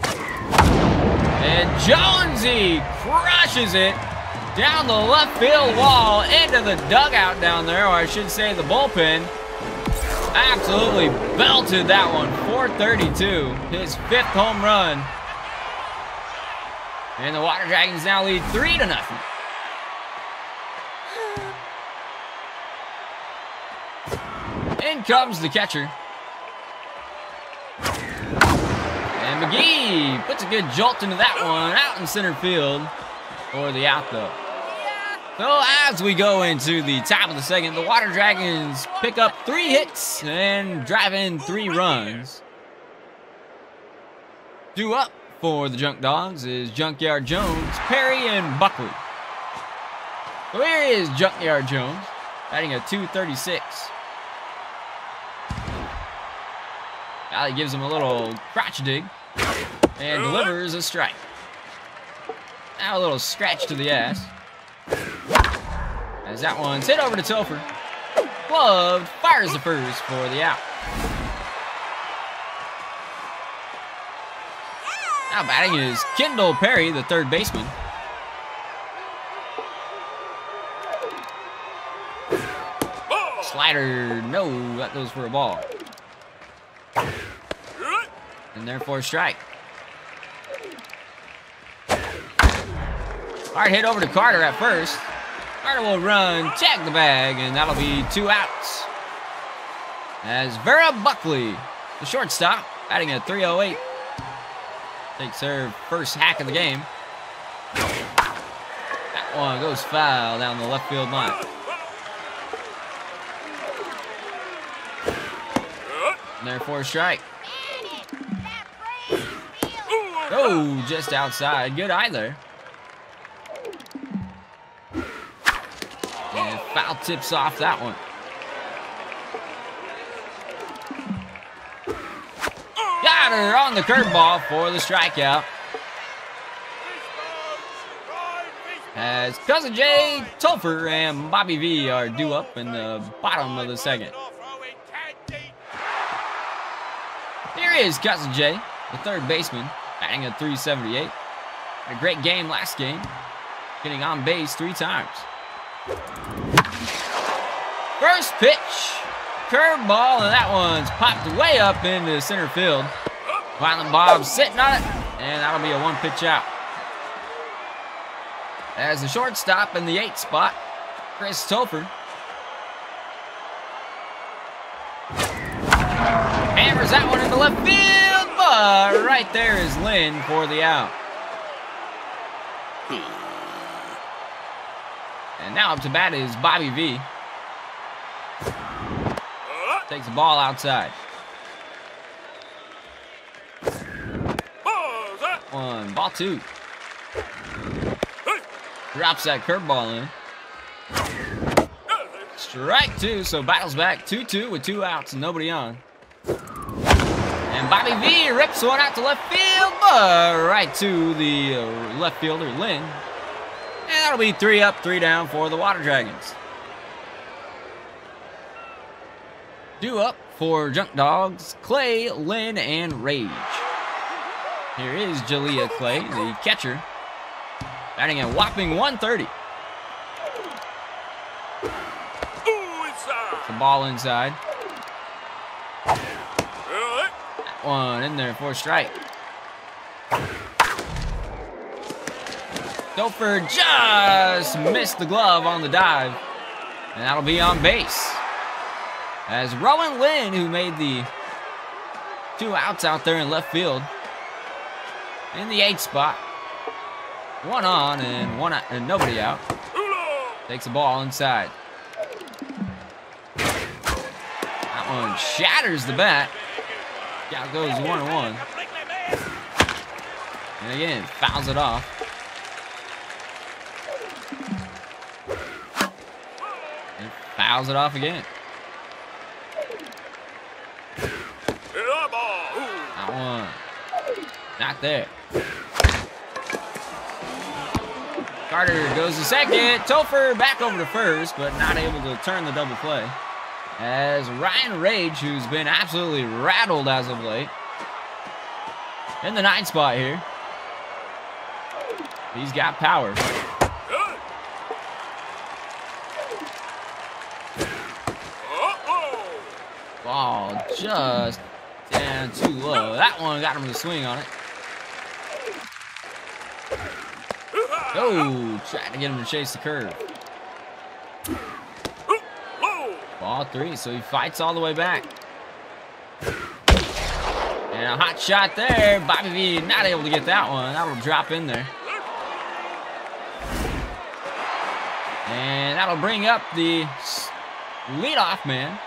And Jonesy crushes it down the left field wall into the dugout down there, or I should say the bullpen. Absolutely belted that one. 432, his fifth home run. And the Water Dragons now lead three to nothing. In comes the catcher. And McGee puts a good jolt into that one out in center field for the out though. So as we go into the top of the second, the Water Dragons pick up three hits and drive in three runs. Due up for the Junk Dogs is Junkyard Jones, Perry, and Buckley. So here is Junkyard Jones, batting a 236. Valley gives him a little crotch dig and delivers a strike. Now a little scratch to the ass. As that one's hit over to Topher. Gloved fires the first for the out. Now batting is Kendall Perry, the third baseman. Slider, no, that goes for a ball. And therefore strike. Hard hit over to Carter at first. Carter will run, check the bag, and that'll be two outs. As Vera Buckley, the shortstop, batting at 308, takes her first hack of the game. That one goes foul down the left field line. And therefore strike. Oh, just outside. Good either. And foul tips off that one. On the curveball for the strikeout. As Cousin Jay, Topher, and Bobby V are due up in the bottom of the second. Here is Cousin Jay, the third baseman, batting at 378. Had a great game last game, getting on base three times. First pitch, curveball, and that one's popped way up into center field. Violent Bob sitting on it, and that'll be a one pitch out. As the shortstop in the eighth spot, Chris Topher. Hammers that one into left field, but right there is Lynn for the out. And now up to bat is Bobby V. Takes the ball outside. One, ball two. Drops that curveball in. Strike two, so battles back 2-2 with two outs and nobody on. And Bobby V rips one out to left field, but right to the left fielder, Lynn. And that'll be three up, three down for the Water Dragons. Due up for Junk Dogs, Clay, Lynn, and Rage. Here is Jalea Clay, the catcher, batting a whopping 130. The ball inside. That one in there for a strike. Gopher just missed the glove on the dive. And that'll be on base. As Rowan Lynn, who made the two outs out there in left field, in the eight spot. One on and one out, and nobody out. Takes the ball inside. That one shatters the bat. Out goes one and one. And again, fouls it off. And fouls it off again. That one not there. Carter goes to second. Topher back over to first, but not able to turn the double play. As Ryan Rage, who's been absolutely rattled as of late, in the ninth spot here. He's got power. Ball just down too low. That one got him to swing on it. Oh, trying to get him to chase the curve. Ball three, so he fights all the way back. And a hot shot there. Bobby V not able to get that one. That'll drop in there. And that'll bring up the leadoff man,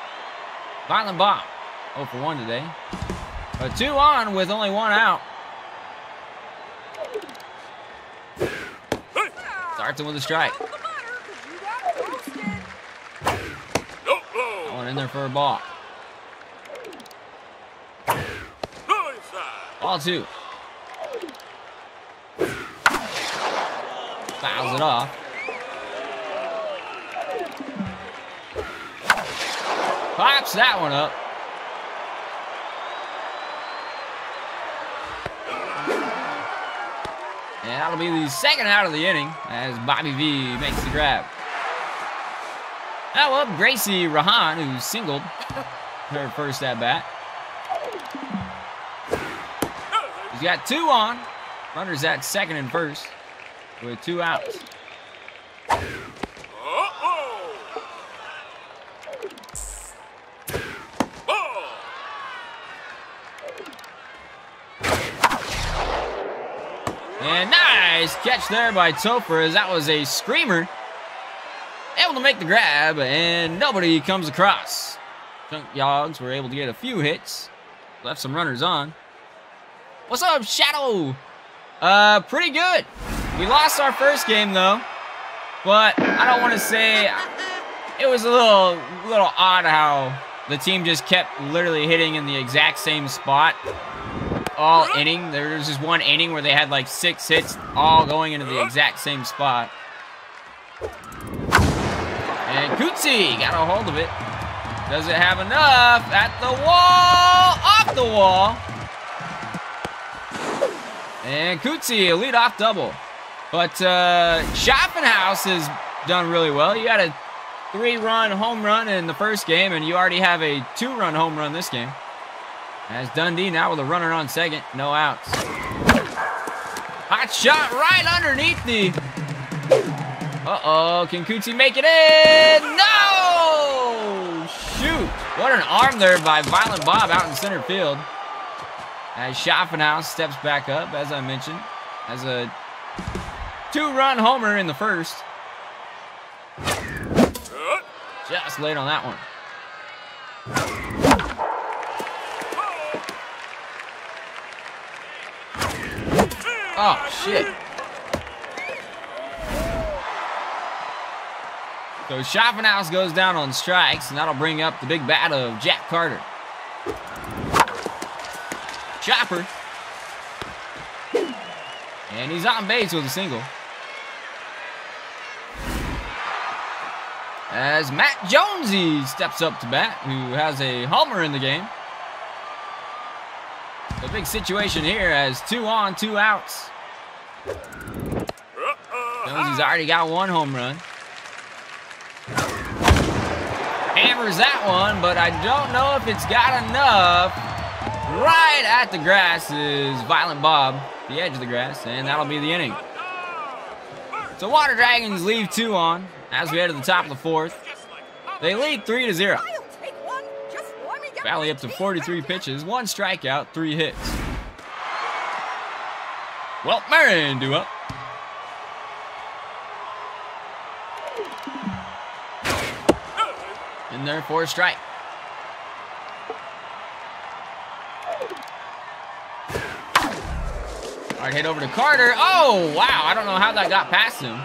Violent Bob. 0 for 1 today. But two on with only one out. Him with a strike. That in there for a ball. Ball two. Fouls it off. Pops that one up. And that'll be the second out of the inning as Bobby V makes the grab. Oh, now up Gracie Rahan, who singled her first at bat. He's got two on. Runners at second and first with two outs. Uh-oh. Ball. And nice catch there by Topher as that was a screamer. Able to make the grab and nobody comes across. Junk Dogs were able to get a few hits. Left some runners on. What's up, Shadow? Uh, pretty good. We lost our first game though. But I don't want to say it was a little little odd how the team just kept literally hitting in the exact same spot all inning. There was just one inning where they had like six hits all going into the exact same spot. And Cootsy got a hold of it. Does it have enough? At the wall! Off the wall! And Cootsy, a leadoff double. But uh, Schaffenhaus has done really well. You had a three-run home run in the first game, and you already have a two-run home run this game. As Dundee now with a runner on second, no outs. Hot shot right underneath the. Uh-oh, can Cootsy make it in? No! Shoot! What an arm there by Violent Bob out in center field. As Schaffenhaus steps back up, as I mentioned, as a two-run homer in the first. Just late on that one. Oh, shit. So Schaffenhaus goes down on strikes, and that'll bring up the big bat of Jack Carter. Chopper. And he's on base with a single. As Matt Jonesy steps up to bat, who has a homer in the game. A big situation here as two on, two outs. Uh-oh. Jonesy's already got one home run. Hammers that one, but I don't know if it's got enough. Right at the grass is Violent Bob, the edge of the grass, and that'll be the inning. So Water Dragons leave two on as we head to the top of the fourth. They lead three to zero. Valley up to 43 pitches, one strikeout, three hits. Well, Marion do up. In there for a strike. All right, head over to Carter. Oh, wow. I don't know how that got past him.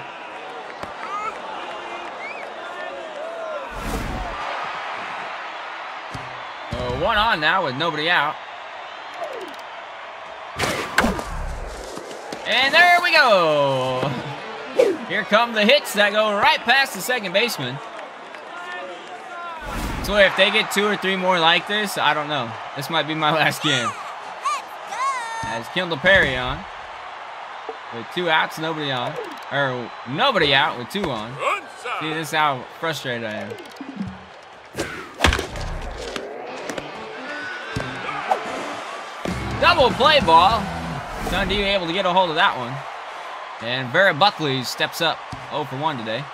One on now with nobody out. And there we go. Here come the hits that go right past the second baseman. So if they get two or three more like this, I don't know. This might be my last game. As Kendall Perry on. With two outs, nobody on. Or nobody out with two on. See, this is how frustrated I am. Double play ball. Dundee able to get a hold of that one. And Vera Buckley steps up 0 for 1 today.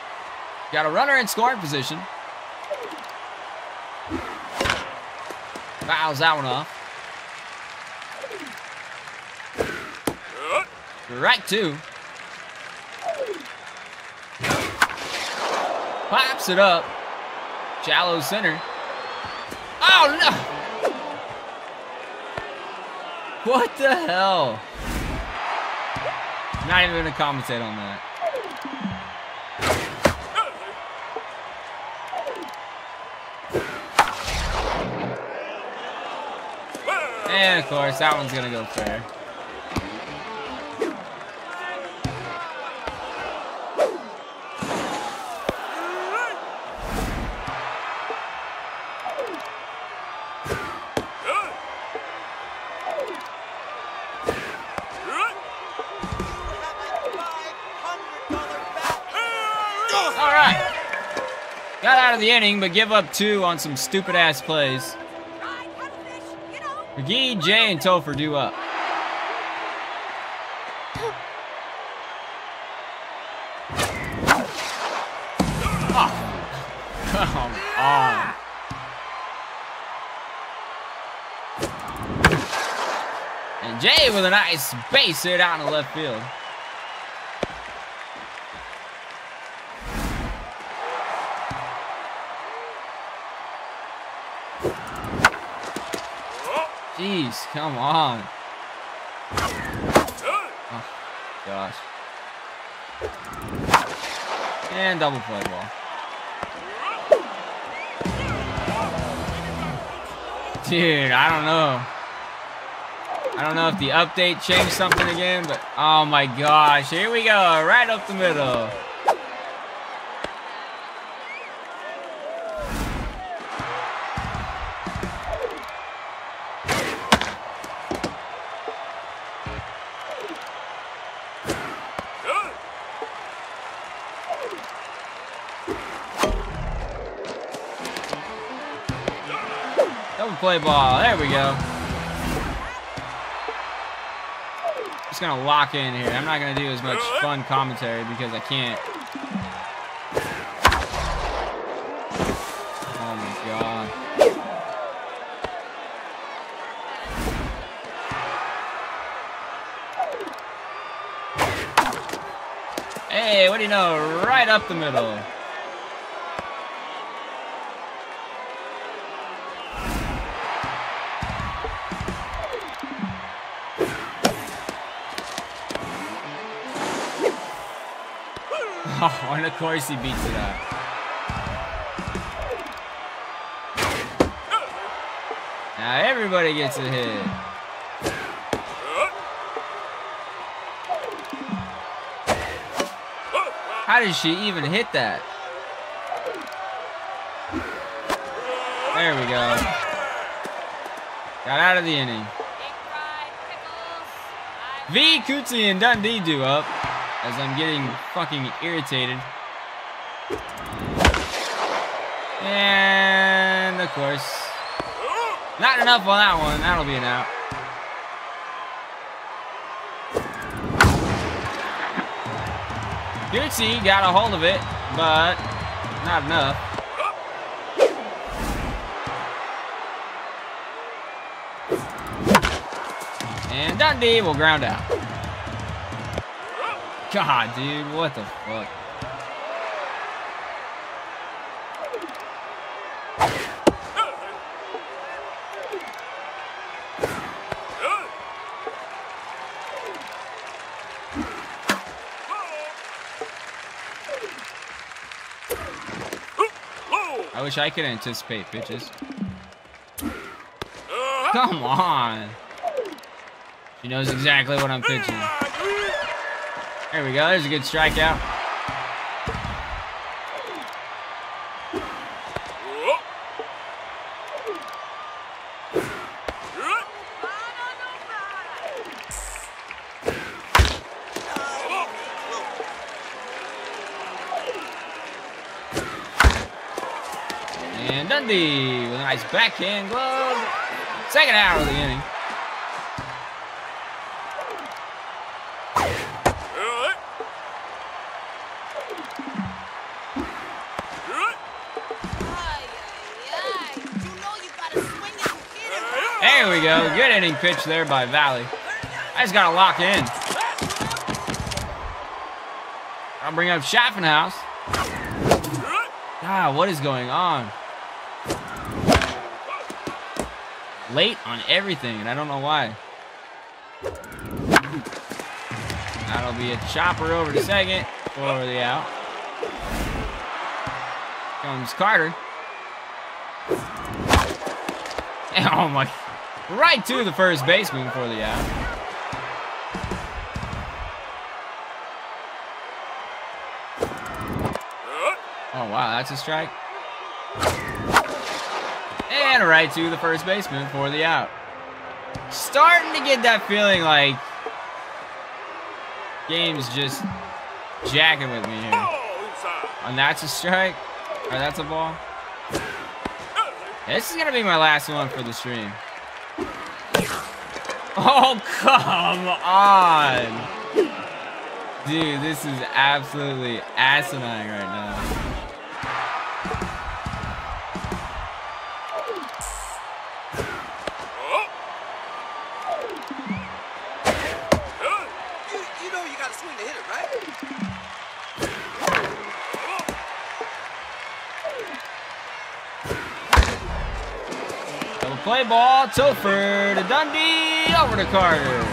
Got a runner in scoring position. Fouls that one off. Right two. Pops it up. Shallow center. Oh no! What the hell? Not even gonna commentate on that. And of course, that one's gonna go fair. Out of the inning, but give up two on some stupid ass plays. McGee, Jay, and Topher do up. Oh, Jay with a nice base hit out in the left field. Come on. Oh, gosh. And double play ball. Dude, I don't know. I don't know if the update changed something again, but oh my gosh, here we go, right up the middle. Play ball. There we go. Just gonna lock in here. I'm not gonna do as much fun commentary because I can't. Oh my god. Hey, what do you know? Right up the middle. Of course he beats it up. Now everybody gets a hit. How did she even hit that? There we go. Got out of the inning. V, Cootsy, and Dundee do up as I'm getting fucking irritated. And of course, not enough on that one. That'll be an out. Cootsy got a hold of it, but not enough. And Dundee will ground out. God, dude, what the fuck? I wish I could anticipate bitches. Come on. She knows exactly what I'm pitching. There we go. There's a good strikeout. And Dundee with a nice backhand glove. Second out of the inning. We inning pitch there by Valley. I just gotta lock in. I'll bring up Schaffenhaus. God, what is going on? Late on everything, and I don't know why. That'll be a chopper over to second for the out. Comes Carter. Oh my. Right to the first baseman for the out. Oh, wow, that's a strike. And right to the first baseman for the out. Starting to get that feeling like game's just jacking with me here. And that's a strike. Or that's a ball. This is gonna be my last one for the stream. Oh, come on. Dude, this is absolutely asinine right now. Good. You, you know you gotta swing to hit it, right? Double play ball, Topher to Dundee, over to Carter.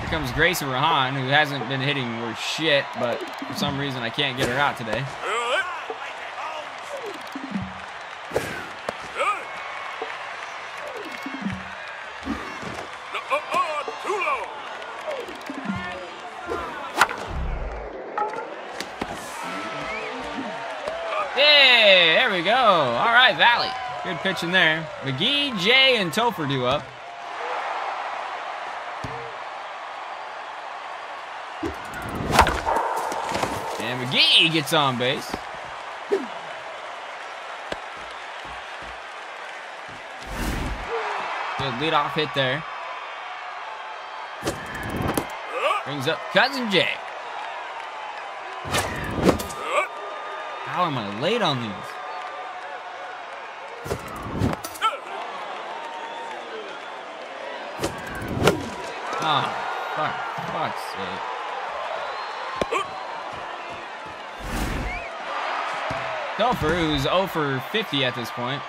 Here comes Grace Rahan, who hasn't been hitting worth shit, but for some reason I can't get her out today. Pitching there. McGee, Jay, and Topher do up. And McGee gets on base. Good leadoff hit there. Brings up Cousin Jay. How am I late on these? Oh, fuck. Fuck's sake. Topher, who's 0 for 50 at this point.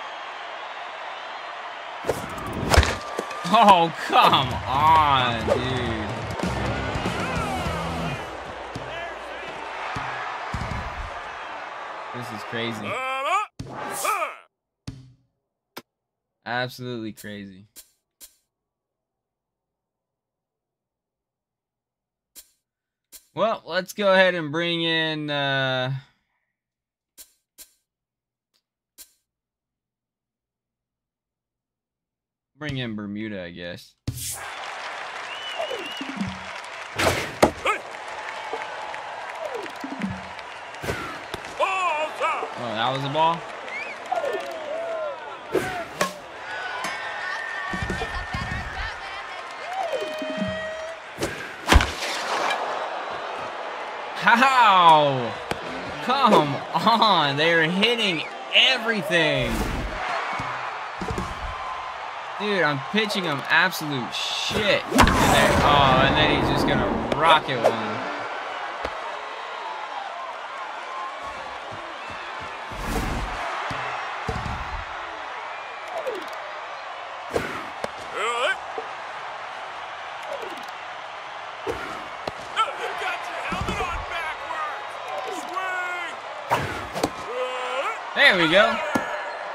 Oh, come on, dude. This is crazy. Absolutely crazy. Well, let's go ahead and bring in uh bring in Bermuda, I guess. Oh, that was a ball? How? Come on, they're hitting everything. Dude, I'm pitching him absolute shit. And they- oh, and then he's just gonna rocket one.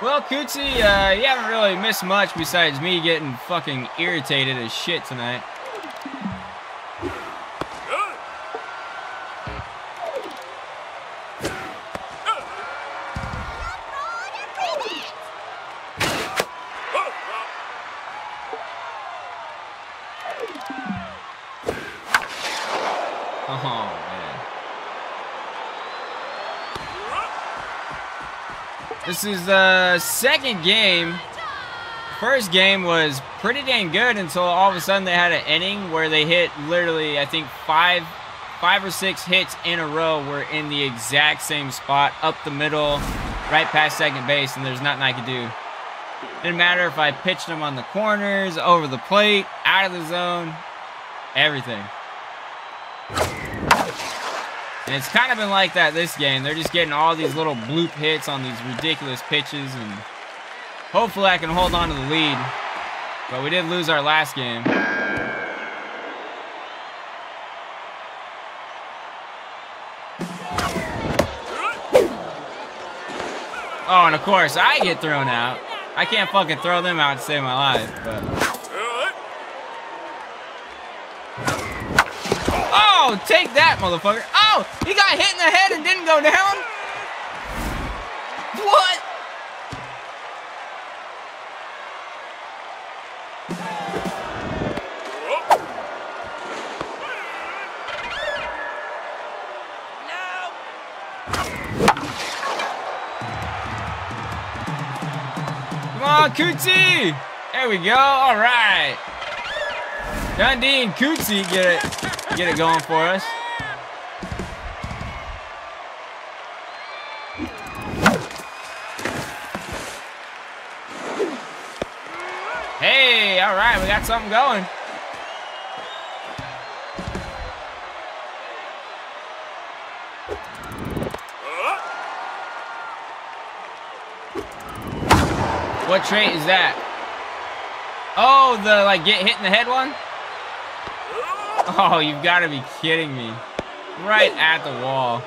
Well, Cootsy, uh, you haven't really missed much besides me getting fucking irritated as shit tonight. This is the second game. First game was pretty dang good until all of a sudden they had an inning where they hit literally, I think, five five or six hits in a row were in the exact same spot, up the middle, right past second base, and there's nothing I could do. Didn't matter if I pitched them on the corners, over the plate, out of the zone, everything. And it's kind of been like that this game. They're just getting all these little bloop hits on these ridiculous pitches, and hopefully I can hold on to the lead. But we did lose our last game. Oh, and of course, I get thrown out. I can't fucking throw them out to save my life, but... Oh, take that, motherfucker. He got hit in the head and didn't go down? What? On, Cootsy! There we go. All right. Dundee and Cootsy get it, get it going for us. Right, we got something going. What trait is that? Oh, the like get hit in the head one? Oh, you've got to be kidding me. Right at the wall.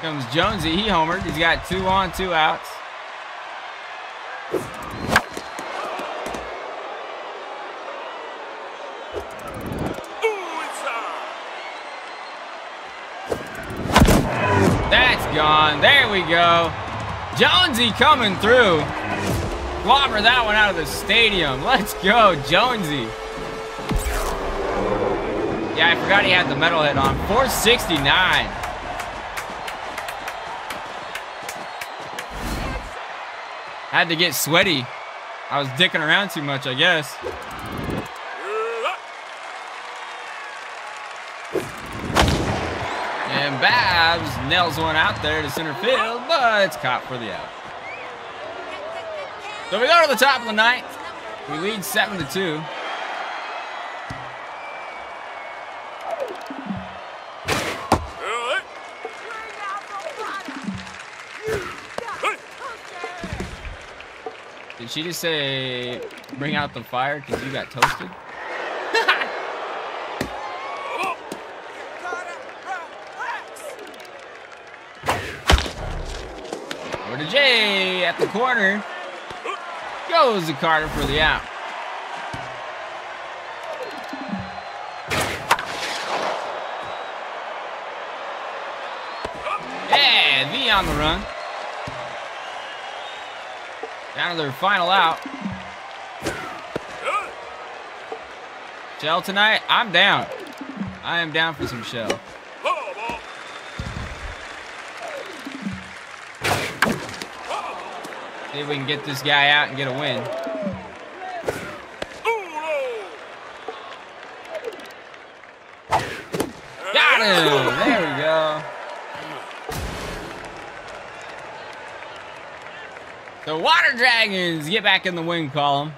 Comes Jonesy, he homered. He's got two on, two outs. That's gone. There we go. Jonesy coming through. Clobber that one out of the stadium. Let's go, Jonesy. Yeah, I forgot he had the metal head on. 469. Had to get sweaty. I was dicking around too much, I guess. And Babs nails one out there to center field, but it's caught for the out. So we go to the top of the ninth. We lead 7 to 2. She just say, bring out the fire because you got toasted? Over to Jay at the corner. Goes to Carter for the out. Yeah, V on the run. Down to their final out. Shell tonight, I'm down. I am down for some shell. See if we can get this guy out and get a win. Got him! There we go. The Water Dragons get back in the win column.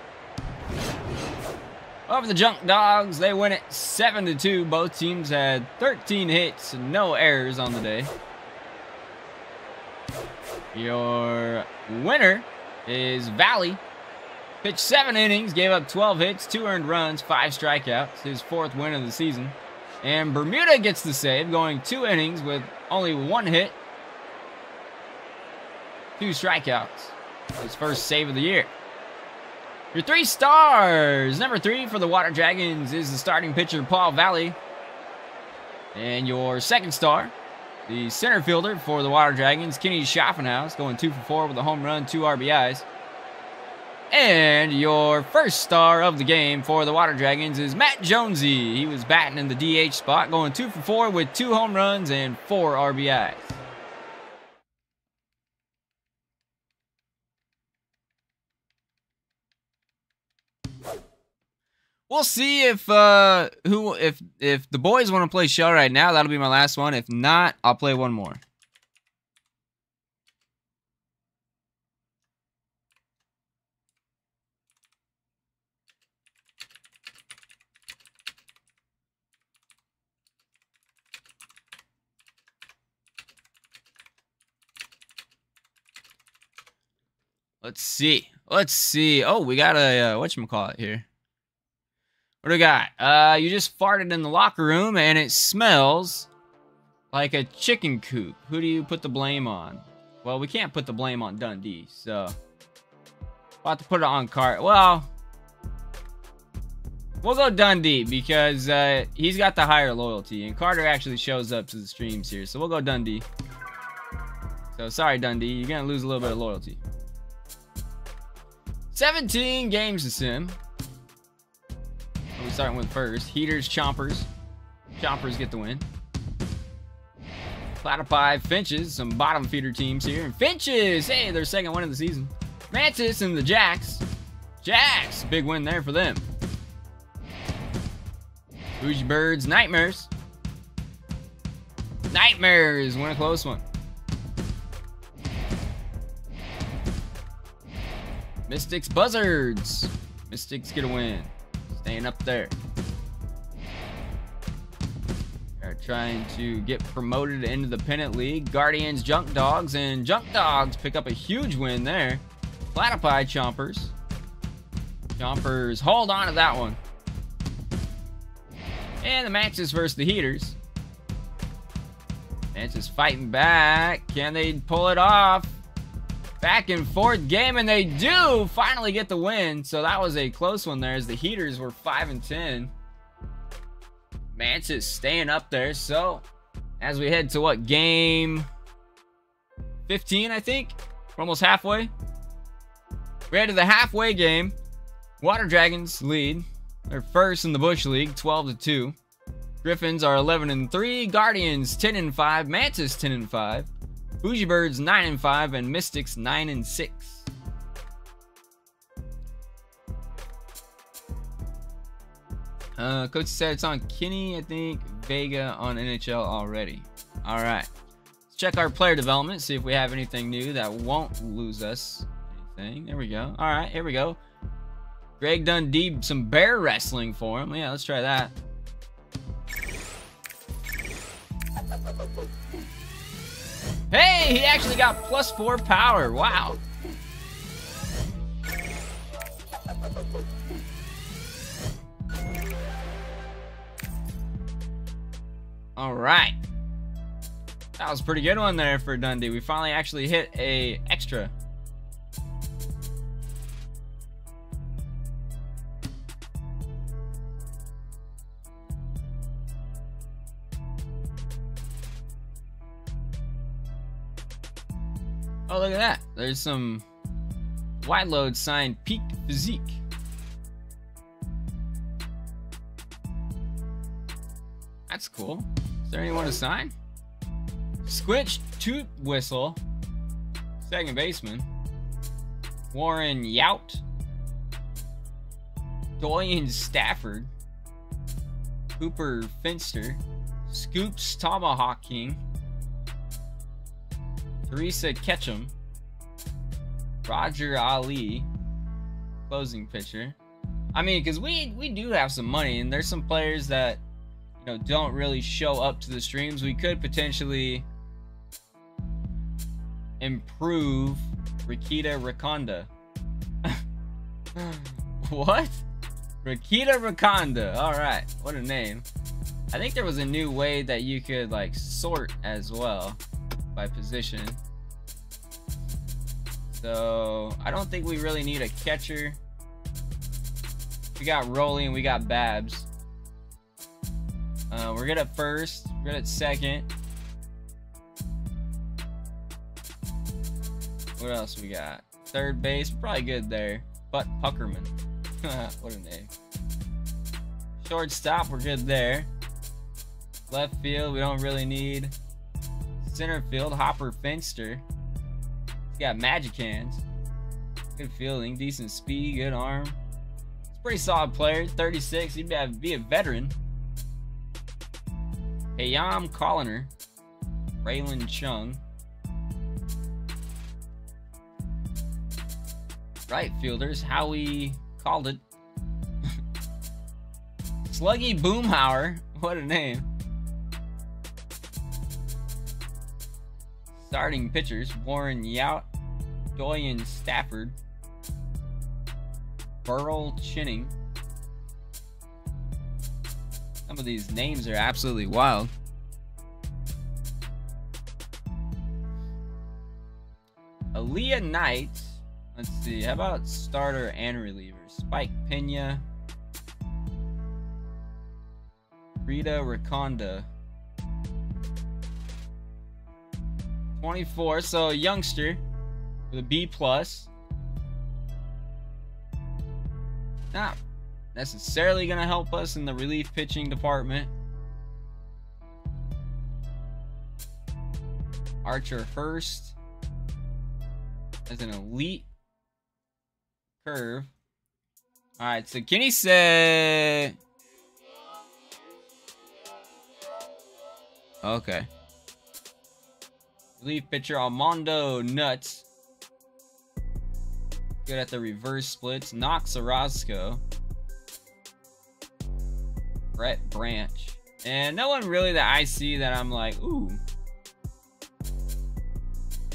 Over the Junk Dogs, they win it 7 to 2. Both teams had 13 hits, no errors on the day. Your winner is Valley. Pitched seven innings, gave up 12 hits, two earned runs, five strikeouts. His fourth win of the season. And Bermuda gets the save, going two innings with only one hit, two strikeouts. His first save of the year. Your three stars. Number three for the Water Dragons is the starting pitcher, Paul Valley. And your second star, the center fielder for the Water Dragons, Kenny Schaffenhaus, going two for four with a home run, two RBIs. And your first star of the game for the Water Dragons is Matt Jonesy. He was batting in the DH spot, going two for four with two home runs and four RBIs. We'll see if uh who if if the boys want to play shell right now, that'll be my last one. If not, I'll play one more. Let's see. Let's see. Oh, we got a uh, whatchamacallit here. What do we got? Uh, you just farted in the locker room and it smells like a chicken coop. Who do you put the blame on? Well, we can't put the blame on Dundee, so have to put it on Cart. Well, we'll go Dundee because uh, he's got the higher loyalty, and Carter actually shows up to the streams here, so we'll go Dundee. So sorry, Dundee, you're gonna lose a little bit of loyalty. 17 games to sim. We starting with first? Heaters, Chompers. Chompers get the win. Platypi, Finches, some bottom feeder teams here. And Finches, hey, their second win of the season. Mantis and the Jacks. Jacks, big win there for them. Bougie Birds, Nightmares. Nightmares win a close one. Mystics Buzzards. Mystics get a win. Staying up there. They're trying to get promoted into the pennant league. Guardians, Junk Dogs, and Junk Dogs pick up a huge win there. Platypi Chompers. Chompers hold on to that one. And the Mantis versus the Heaters. Mantis fighting back. Can they pull it off? Back and forth game and they do finally get the win. So that was a close one there as the heaters were 5 and 10 mantis staying up there. So as we head to what game 15 i think? We're almost halfway. We head to the halfway game. Water dragons lead. They're first in the bush league 12 to 2 griffins are 11 and 3 guardians 10 and 5 mantis 10 and 5 Bougie Birds 9 and 5 and Mystics 9 and 6. Uh, Coach said it's on Kenny, I think, Vega on NHL already. All right. Let's check our player development, see if we have anything new that won't lose us anything. There we go. All right, here we go. Greg Dundee, some bear wrestling for him. Yeah, let's try that. Hey, he actually got plus four power. Wow. All right. That was a pretty good one there for Dundee. We finally actually hit a extra. Oh, look at that. There's some wide load signed Peak Physique. That's cool. Is there anyone to sign? Squitch Toot Whistle. Second baseman. Warren Yout. Dorian Stafford. Cooper Finster. Scoops Tomahawk King. Teresa Ketchum, Roger Ali, closing pitcher. I mean, because we we do have some money, and there's some players that you know don't really show up to the streams. We could potentially improve Rakita Rakonda. what? Rakita Rakonda. All right, what a name. I think there was a new way that you could like sort as well by position. So I don't think we really need a catcher. We got Rolly and we got Babs. Uh, we're good at first. We're good at second. What else we got? Third base, probably good there. But Puckerman. what a name. Shortstop, we're good there. Left field, we don't really need. Center field, Hopper Finster. He's got magic hands. Good fielding, decent speed, good arm. It's a pretty solid player. 36, he'd be a, veteran. Hayam Colliner. Raylan Chung. Right fielders, how we called it. Sluggy Boomhauer. What a name. Starting pitchers Warren Yout, Doyen Stafford, Burl Chinning. Some of these names are absolutely wild. Aaliyah Knight. Let's see. How about starter and reliever? Spike Pena. Rita Riconda. 24, so youngster with a B plus. Not necessarily gonna help us in the relief pitching department. Archer Hurst as an elite curve. Alright, so Kenny said Okay. Relief pitcher Armando Nuts. Good at the reverse splits. Knox Orozco. Brett Branch. And no one really that I see that I'm like, ooh.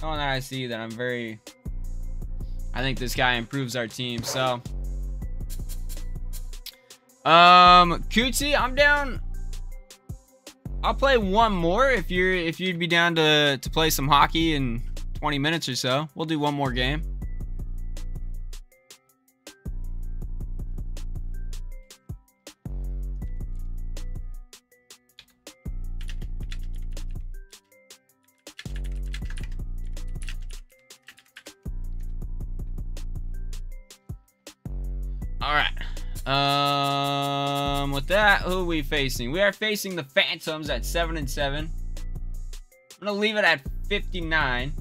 No one that I see that I'm very... I think this guy improves our team, so... Um, Cootsy, I'm down... I'll play one more if you're if you'd be down to to play some hockey in 20 minutes or so. We'll do one more game. Who are we facing? We are facing the Phantoms at seven and seven. I'm gonna leave it at 59.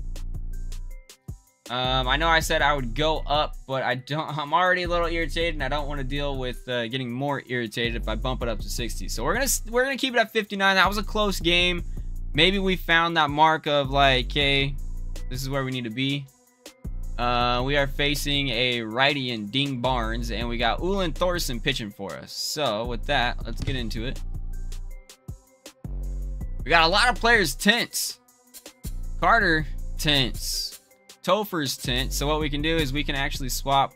Um, I know I said I would go up, but I don't. I'm already a little irritated, and I don't want to deal with uh, getting more irritated if I bump it up to 60. So we're gonna we're gonna keep it at 59. That was a close game. Maybe we found that mark of like, okay, this is where we need to be. Uh, we are facing a righty in Ding Barnes, and we got Ulin Thorson pitching for us. So, with that, let's get into it. We got a lot of players tense. Carter tense. Topher's tense. So what we can do is we can actually swap.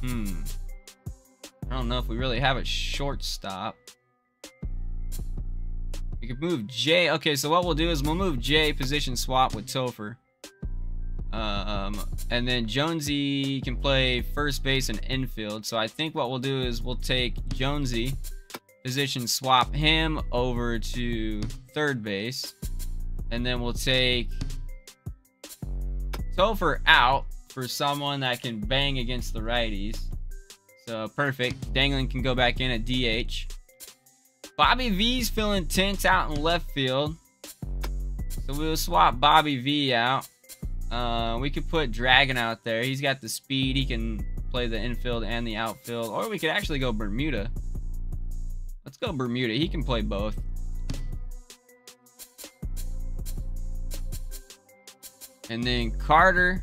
Hmm. I don't know if we really have a shortstop. We could move Jay. Okay, so what we'll do is we'll move Jay position swap with Topher. Um, and then Jonesy can play first base and infield. So I think what we'll do is we'll take Jonesy, position swap him over to third base. And then we'll take Topher out for someone that can bang against the righties. So perfect. Danglin can go back in at DH. Bobby V's feeling tense out in left field. So we'll swap Bobby V out. Uh, we could put Dragon out there. He's got the speed. He can play the infield and the outfield. Or we could actually go Bermuda. Let's go Bermuda. He can play both. And then Carter.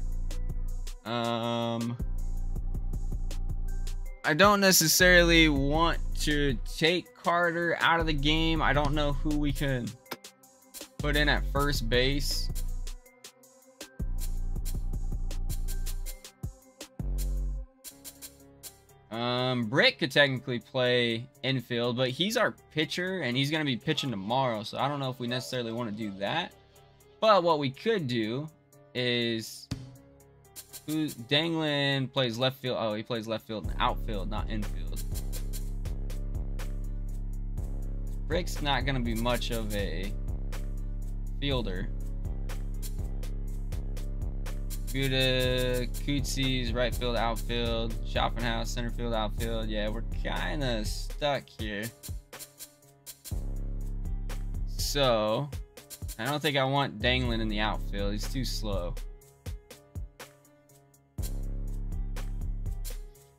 Um, I don't necessarily want to take Carter out of the game. I don't know who we can put in at first base. Um, Brick could technically play infield, but he's our pitcher, and he's going to be pitching tomorrow, so I don't know if we necessarily want to do that. But what we could do is... Who, Danglin plays left field. Oh, he plays left field and outfield, not infield. Brick's not going to be much of a fielder. Buda, uh, Cootsy's right field, outfield, Schopenhouse, center field, outfield. Yeah, we're kind of stuck here. So, I don't think I want Danglin in the outfield. He's too slow.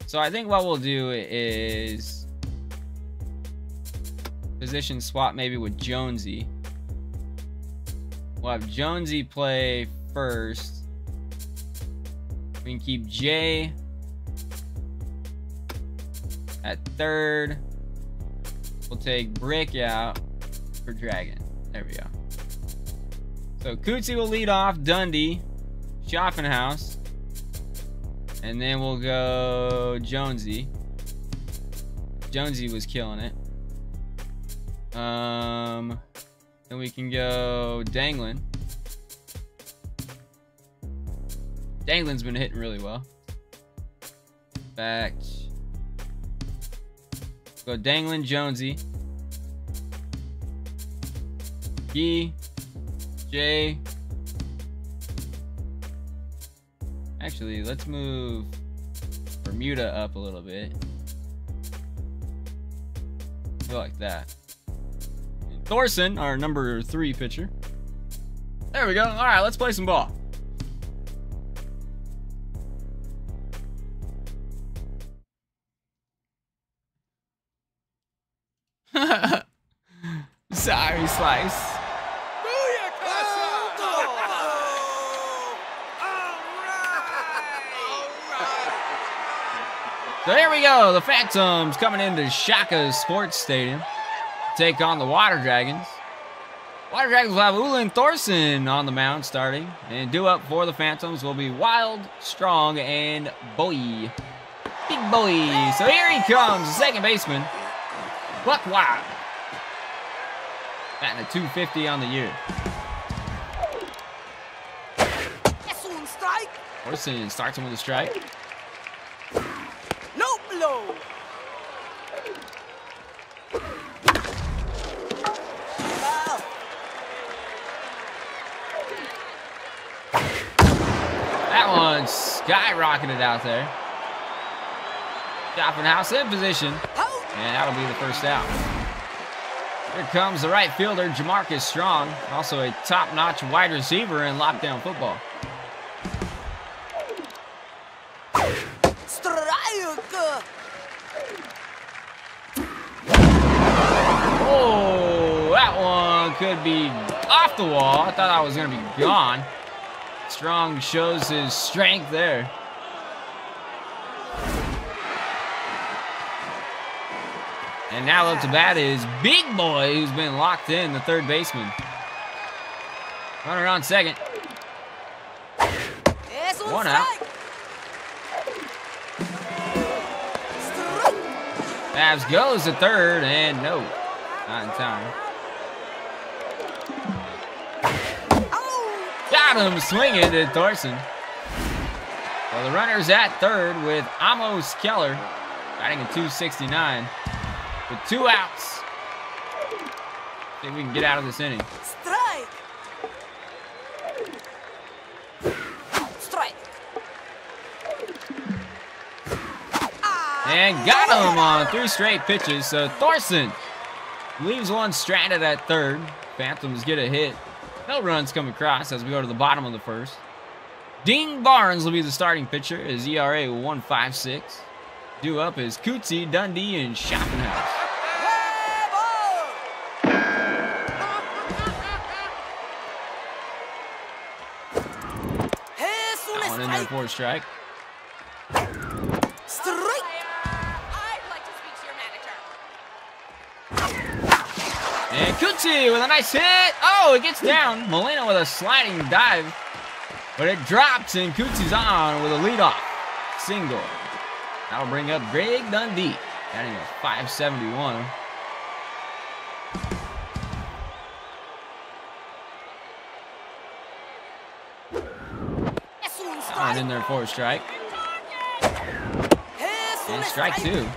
So I think what we'll do is position swap maybe with Jonesy. We'll have Jonesy play first. We can keep Jay at third. We'll take Brick out for Dragon. There we go. So Cootsy will lead off, Dundee, Schaffenhaus, and then we'll go Jonesy. Jonesy was killing it. Um, then we can go Danglin. Danglin's been hitting really well. Back. Go Danglin, Jonesy. G, J. Actually, let's move Bermuda up a little bit. Go like that. And Thorson, our number three pitcher. There we go. All right, let's play some ball. Sorry, Slice. So here we go. The Phantoms coming into Shaka Sports Stadium. Take on the Water Dragons. Water Dragons will have Ulin Thorson on the mound starting. And due up for the Phantoms will be Wild, Strong, and Boy. Big Boy. So here he comes, second baseman. Buck Wild. Batting a 250 on the year. Es un strike. Thorson starts him with a strike. No blow. That one skyrocketed out there. Dropping house in position. And that'll be the first out. Here comes the right fielder, Jamarcus Strong, also a top-notch wide receiver in lockdown football. Strike. Oh, that one could be off the wall. I thought I was going to be gone. Strong shows his strength there. And now up to bat is Big Boy, who's been locked in, the third baseman. Runner on second. One out. Babs goes to third, and no, not in time. Got him swinging to Thorson. Well, the runner's at third with Amos Keller batting a 269 with two outs. See if we can get out of this inning. Strike. Strike. Ah. And got him on three straight pitches. So Thorson leaves one stranded at third. Phantoms get a hit. No runs come across as we go to the bottom of the first. Dean Barnes will be the starting pitcher. His ERA 1.56. Due up is Cootsy, Dundee, and Schopenhouse. Huevo. Es un That one in there strike. for a strike. Strike. I'd like to speak to your manager. And Cootsy with a nice hit. Oh, it gets down. Molina with a sliding dive. But it drops, and Cootsy's on with a leadoff single. That'll bring up Greg Dundee. Batting a 571. Es That one in there for a strike. And strike two.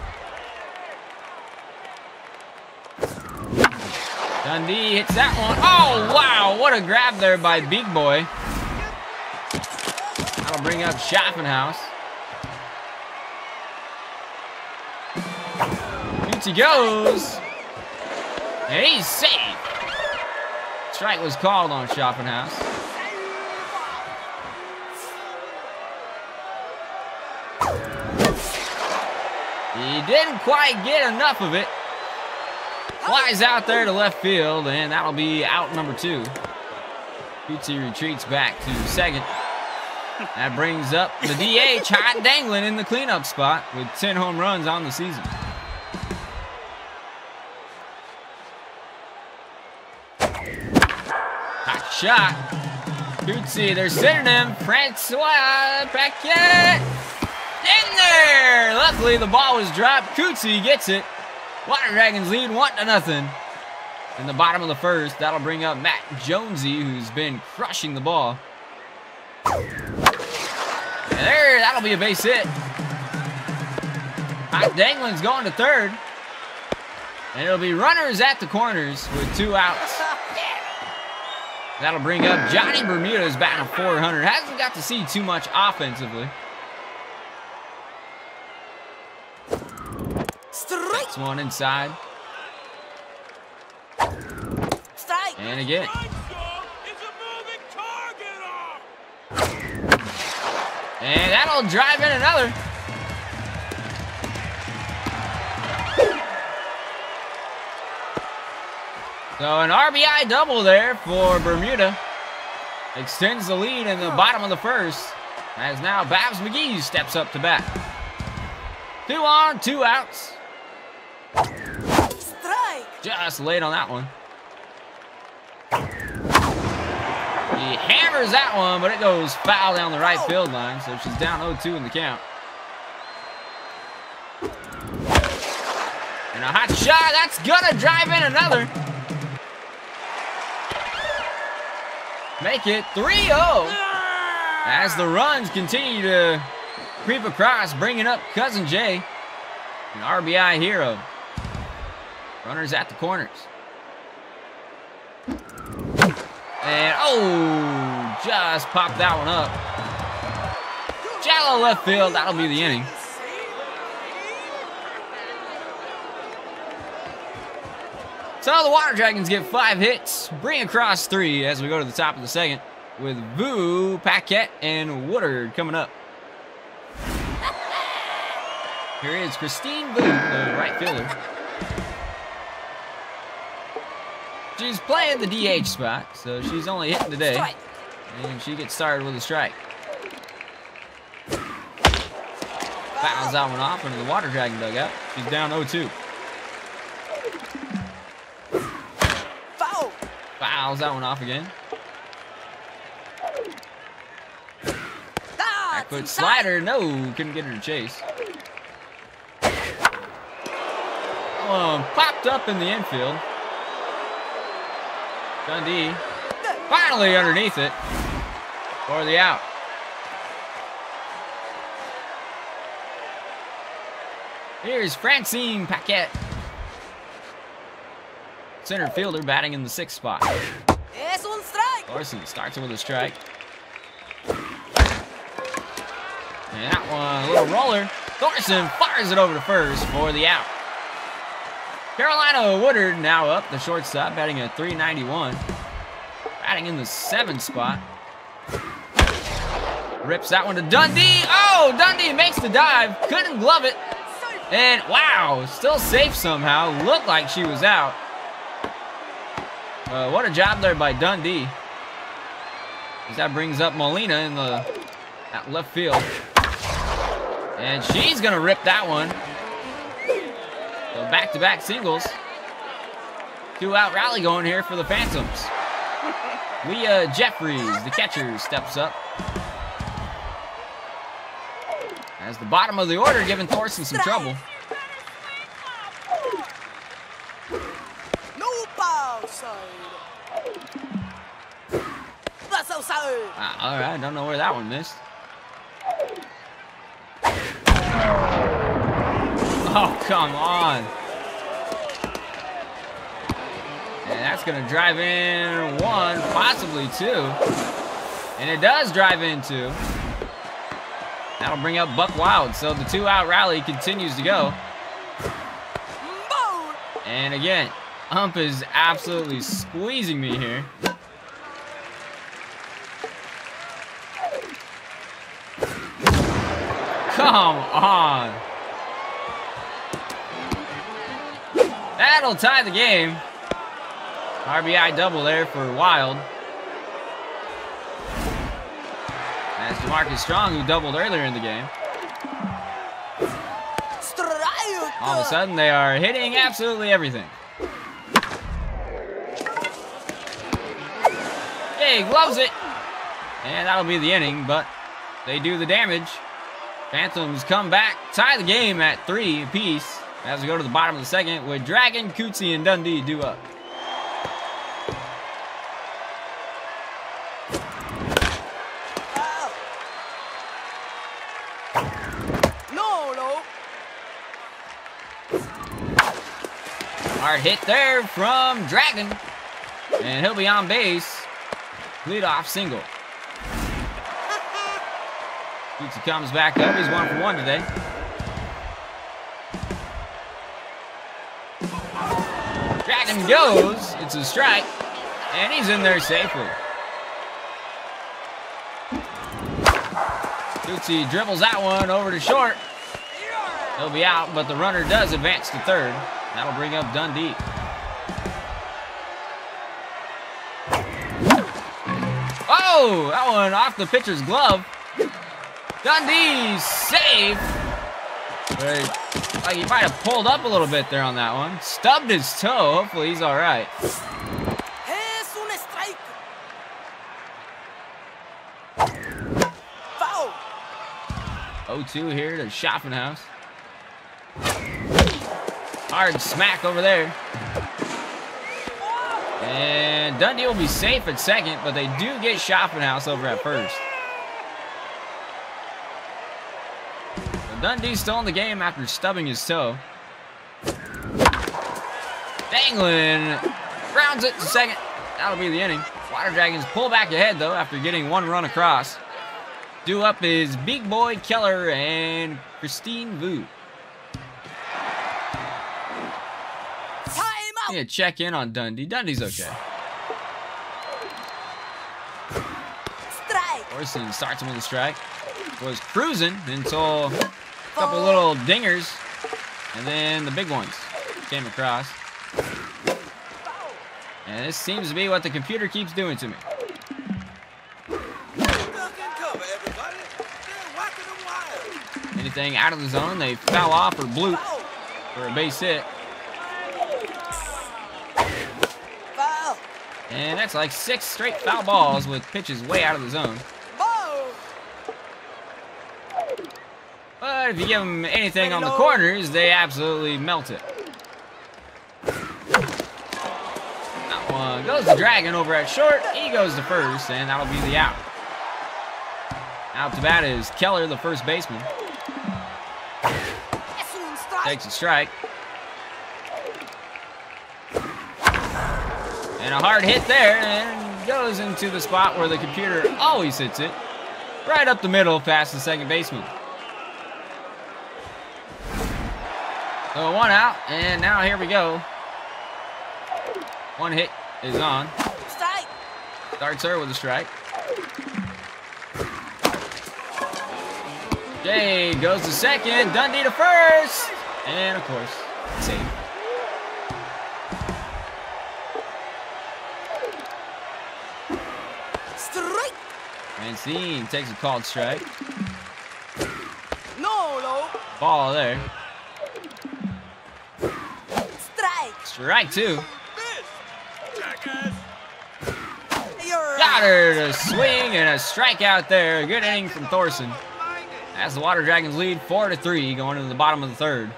Dundee hits that one. Oh, wow. What a grab there by Big Boy. That'll bring up Schaffenhaus. He goes. And he's safe. Strike was called on Schaffenhaus. He didn't quite get enough of it. Flies out there to left field, and that'll be out number two. Cootsy retreats back to second. That brings up the DH, hot Danglin in the cleanup spot with 10 home runs on the season. Hot shot. Cootsy, they're sending him. Francois Paquette in there. Luckily, the ball was dropped. Cootsy gets it. Water Dragons lead one to nothing. In the bottom of the first, that'll bring up Matt Jonesy, who's been crushing the ball. And there, that'll be a base hit. Hot Danglin's going to third. And it'll be runners at the corners with two outs. That'll bring up Johnny Bermuda's batting 400. Hasn't got to see too much offensively. Strike! One inside. Strike! And again. And that'll drive in another. So an RBI double there for Bermuda. Extends the lead in the oh. bottom of the first. As now Babs McGee steps up to bat. Two on, two outs. Strike! Just late on that one. He hammers that one, but it goes foul down the right oh. field line, so she's down 0-2 in the count. And a hot shot, that's gonna drive in another. Make it 3-0 as the runs continue to creep across, bringing up Cousin Jay, an RBI hero. Runners at the corners. And, oh, just popped that one up. Shallow left field, that'll be the inning. So the Water Dragons get five hits, bring across three as we go to the top of the second with Vu, Paquette, and Woodard coming up. Here is Christine Vu, the right fielder. She's playing the DH spot, so she's only hitting today. And she gets started with a strike. Fouls that one off into the Water Dragon dugout. She's down 0-2. Foul! Fouls that one off again. That's Backward slider. No, couldn't get her to chase. Um, popped up in the infield. Dundee finally underneath it for the out. Here's Francine Paquette. Center fielder batting in the sixth spot. Es un strike! Larson starts it with a strike. And that one, a little roller. Thorson fires it over to first for the out. Carolina Woodard now up, the shortstop, batting at 391. Batting in the seventh spot. Rips that one to Dundee. Oh, Dundee makes the dive. Couldn't glove it. And wow, still safe somehow. Looked like she was out. Uh, what a job there by Dundee. As that brings up Molina in the at left field. And she's gonna rip that one. So back-to-back singles. Two out rally going here for the Phantoms. Leah Jeffries, the catcher, steps up. As the bottom of the order giving Thorson some trouble. No foul side! That's outside! Ah, all right, don't know where that one missed. Oh, come on. And that's going to drive in one, possibly two. And it does drive in two. That'll bring up Buck Wild. So the two out rally continues to go. And again, Ump is absolutely squeezing me here. Come on. That'll tie the game. RBI double there for Wild. That's Demarcus Strong who doubled earlier in the game. All of a sudden, they are hitting absolutely everything. Hey, gloves it. And that'll be the inning, but they do the damage. Phantoms come back, tie the game at three apiece as we go to the bottom of the second with Dragon, Cootsy, and Dundee due up. Foul. No, no. Hard hit there from Dragon. And he'll be on base. Lead off single. Cootsy comes back up. He's one for one today. Dragon goes. It's a strike. And he's in there safely. Cootsy dribbles that one over to short. He'll be out, but the runner does advance to third. That'll bring up Dundee. Oh, that one off the pitcher's glove. Dundee safe. But like he might have pulled up a little bit there on that one. Stubbed his toe. Hopefully he's all right. Foul. 0-2 here to Schaffenhaus. Hard smack over there. And Dundee will be safe at second, but they do get Schaffenhaus over at first. So Dundee's still in the game after stubbing his toe. Danglin grounds it to second. That'll be the inning. Water Dragons pull back ahead, though, after getting one run across. Due up is Big Boy Keller and Christine Vu. Yeah, check in on Dundee. Dundee's okay. Strike. Orson starts him with a strike. Was cruising until a couple little dingers, and then the big ones came across. And this seems to be what the computer keeps doing to me. Duck and cover, everybody. They're whacking them wild. Anything out of the zone, they foul off or bloop for a base hit. Foul. And that's like six straight foul balls with pitches way out of the zone. But if you give them anything on the corners, they absolutely melt it. That one goes to Dragon over at short. He goes to first, and that'll be the out. Out to bat is Keller, the first baseman. Es. Takes a strike. And a hard hit there, and goes into the spot where the computer always hits it. Right up the middle, past the second baseman. So one out, and now here we go. One hit is on. Strike. Starts her with a strike. Jay goes to second, Dundee to first, and of course, save. Strike. Francine takes a called strike. No, no. Ball there. Strike. Strike two. Got her to swing and a strikeout there. Good inning from Thorson. As the Water Dragons lead four to three going into the bottom of the third.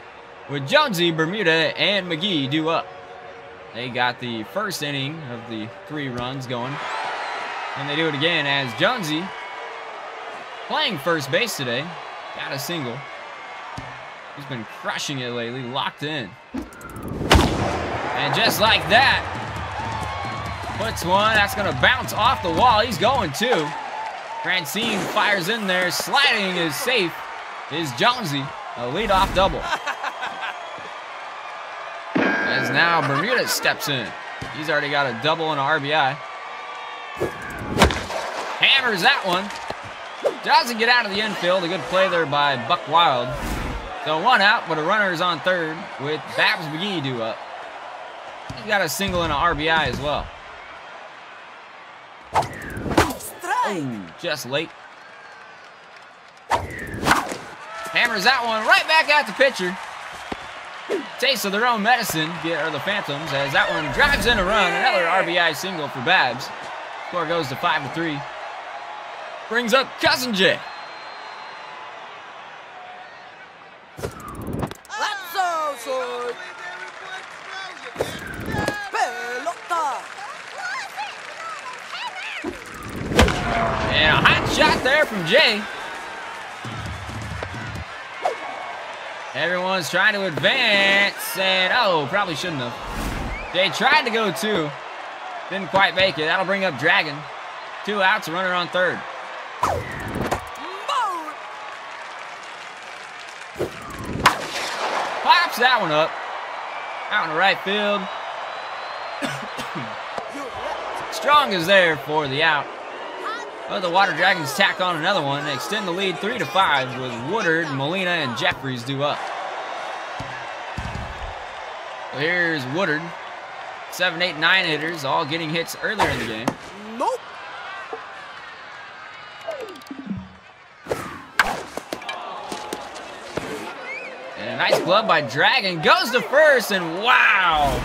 With Jonesy, Bermuda, and McGee due up. They got the first inning of the three runs going. And they do it again as Jonesy, playing first base today, got a single. He's been crushing it lately, locked in. And just like that, puts one that's gonna bounce off the wall. He's going two. Francine fires in there. Sliding is safe. Is Jonesy. A leadoff double. As now Bermuda steps in. He's already got a double and a RBI. Hammers that one. Doesn't get out of the infield. A good play there by Buck Wild. So one out, but a runner is on third with Babs McGee due up. He's got a single and an RBI as well. Ooh, just late. Hammers that one right back at the pitcher. Taste of their own medicine, get or the Phantoms, as that one drives in a run. Another RBI single for Babs. Score goes to five to three. Brings up Cousin Jay. That's all, soy. Pelota. And a hot shot there from Jay. Everyone's trying to advance, and oh, probably shouldn't have. Jay tried to go two, didn't quite make it. That'll bring up Dragon. Two outs, runner on third. Pops that one up. Out in the right field. Strong is there for the out. But the Water Dragons tack on another one and extend the lead 3 to 5 with Woodard, Molina, and Jeffries due up. Here's Woodard. 7, 8, 9 hitters, all getting hits earlier in the game. Nope. A nice glove by Dragon goes to first, and wow!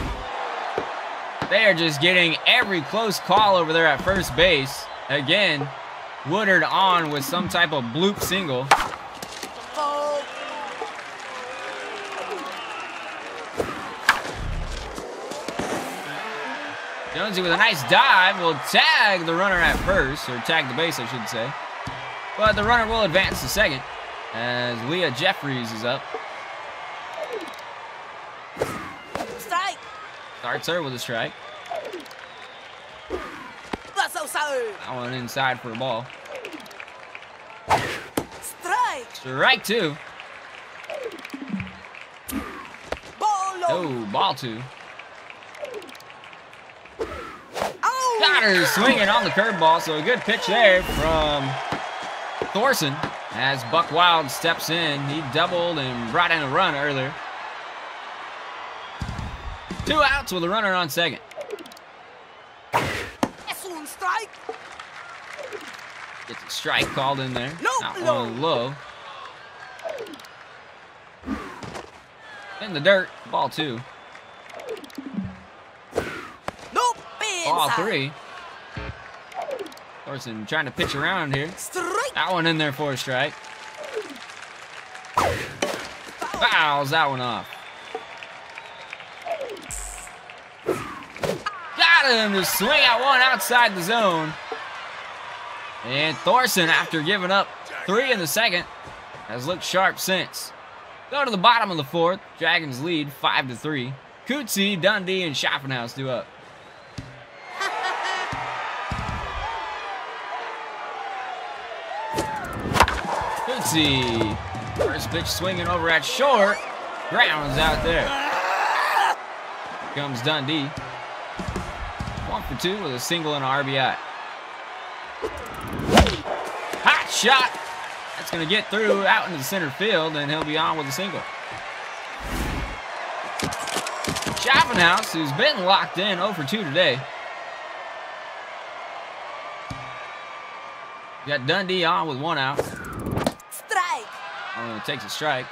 They are just getting every close call over there at first base. Again, Woodard on with some type of bloop single. Jonesy with a nice dive will tag the runner at first, or tag the base, I should say. But the runner will advance to second as Leah Jeffries is up. Strike. Starts her with a strike. That's all, soy. That one inside for a ball. Strike. Strike two. Ball. Oh, ball two. Oh. Got her swinging on the curveball, so a good pitch there from Thorson as Buck Wild steps in. He doubled and brought in a run earlier. Two outs with a runner on second. Strike. Gets a strike called in there. Low That blow. one low. In the dirt, ball two. Nope. Ball three. Thorson trying to pitch around here. Strike. That one in there for a strike. Fouls that one off. Got him to swing out one outside the zone. And Thorson, after giving up three in the second, has looked sharp since. Go to the bottom of the fourth. Dragons lead five to three. Cootsy, Dundee, and Schaffenhaus do up. Cootsy. First pitch swinging over at short. Grounds out there. Comes Dundee. Two with a single and an RBI. Hot shot. That's going to get through out into the center field, and he'll be on with a single. Schaffenhaus, who's been locked in 0 for 2 today. Got Dundee on with one out. Strike. Oh, takes a strike.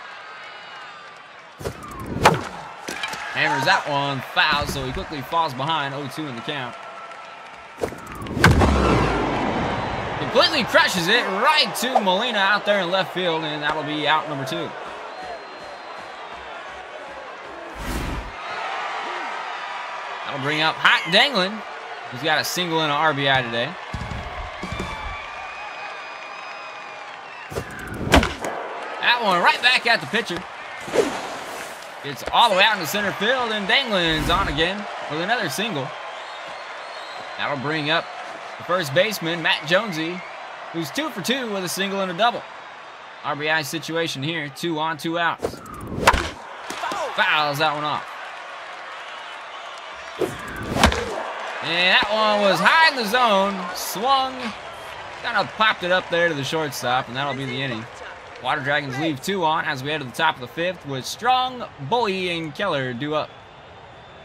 Hammers that one, foul, so he quickly falls behind 0-2 in the count. Completely crushes it right to Molina out there in left field, and that'll be out number two. That'll bring up Hot Danglin, He's got a single and an RBI today. That one right back at the pitcher. It's all the way out in the center field, and Danglin's on again with another single. That'll bring up the first baseman, Matt Jonesy, who's two for two with a single and a double. RBI situation here, two on, two outs. Fouls that one off. And that one was high in the zone, swung, kind of popped it up there to the shortstop, and that'll be the inning. Water Dragons leave two on as we head to the top of the fifth with Strong, Bully, and Keller due up.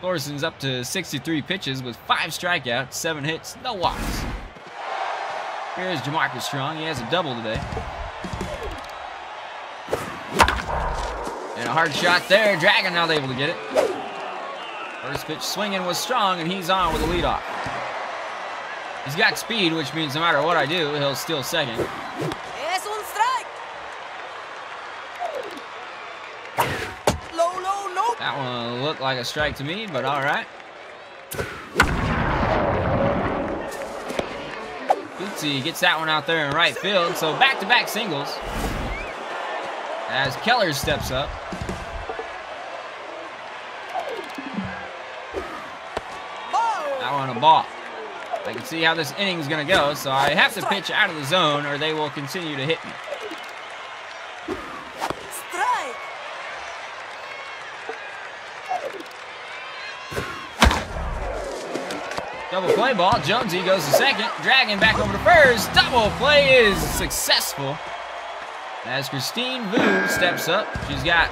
Thorson's up to 63 pitches with five strikeouts, seven hits, no walks. Here's Jamarcus Strong. He has a double today. And a hard shot there. Dragon not able to get it. First pitch swinging was strong, and he's on with a leadoff. He's got speed, which means no matter what I do, he'll steal second. Es un strike. Low, low, low. That one looked like a strike to me, but all right. Cootsy gets that one out there in right field, so back-to-back singles. As Keller steps up. That one a ball. I can see how this inning is going to go, so I have to pitch out of the zone or they will continue to hit me. Double play ball. Jonesy goes to second. Dragon back over to first. Double play is successful. As Christine Vu steps up. She's got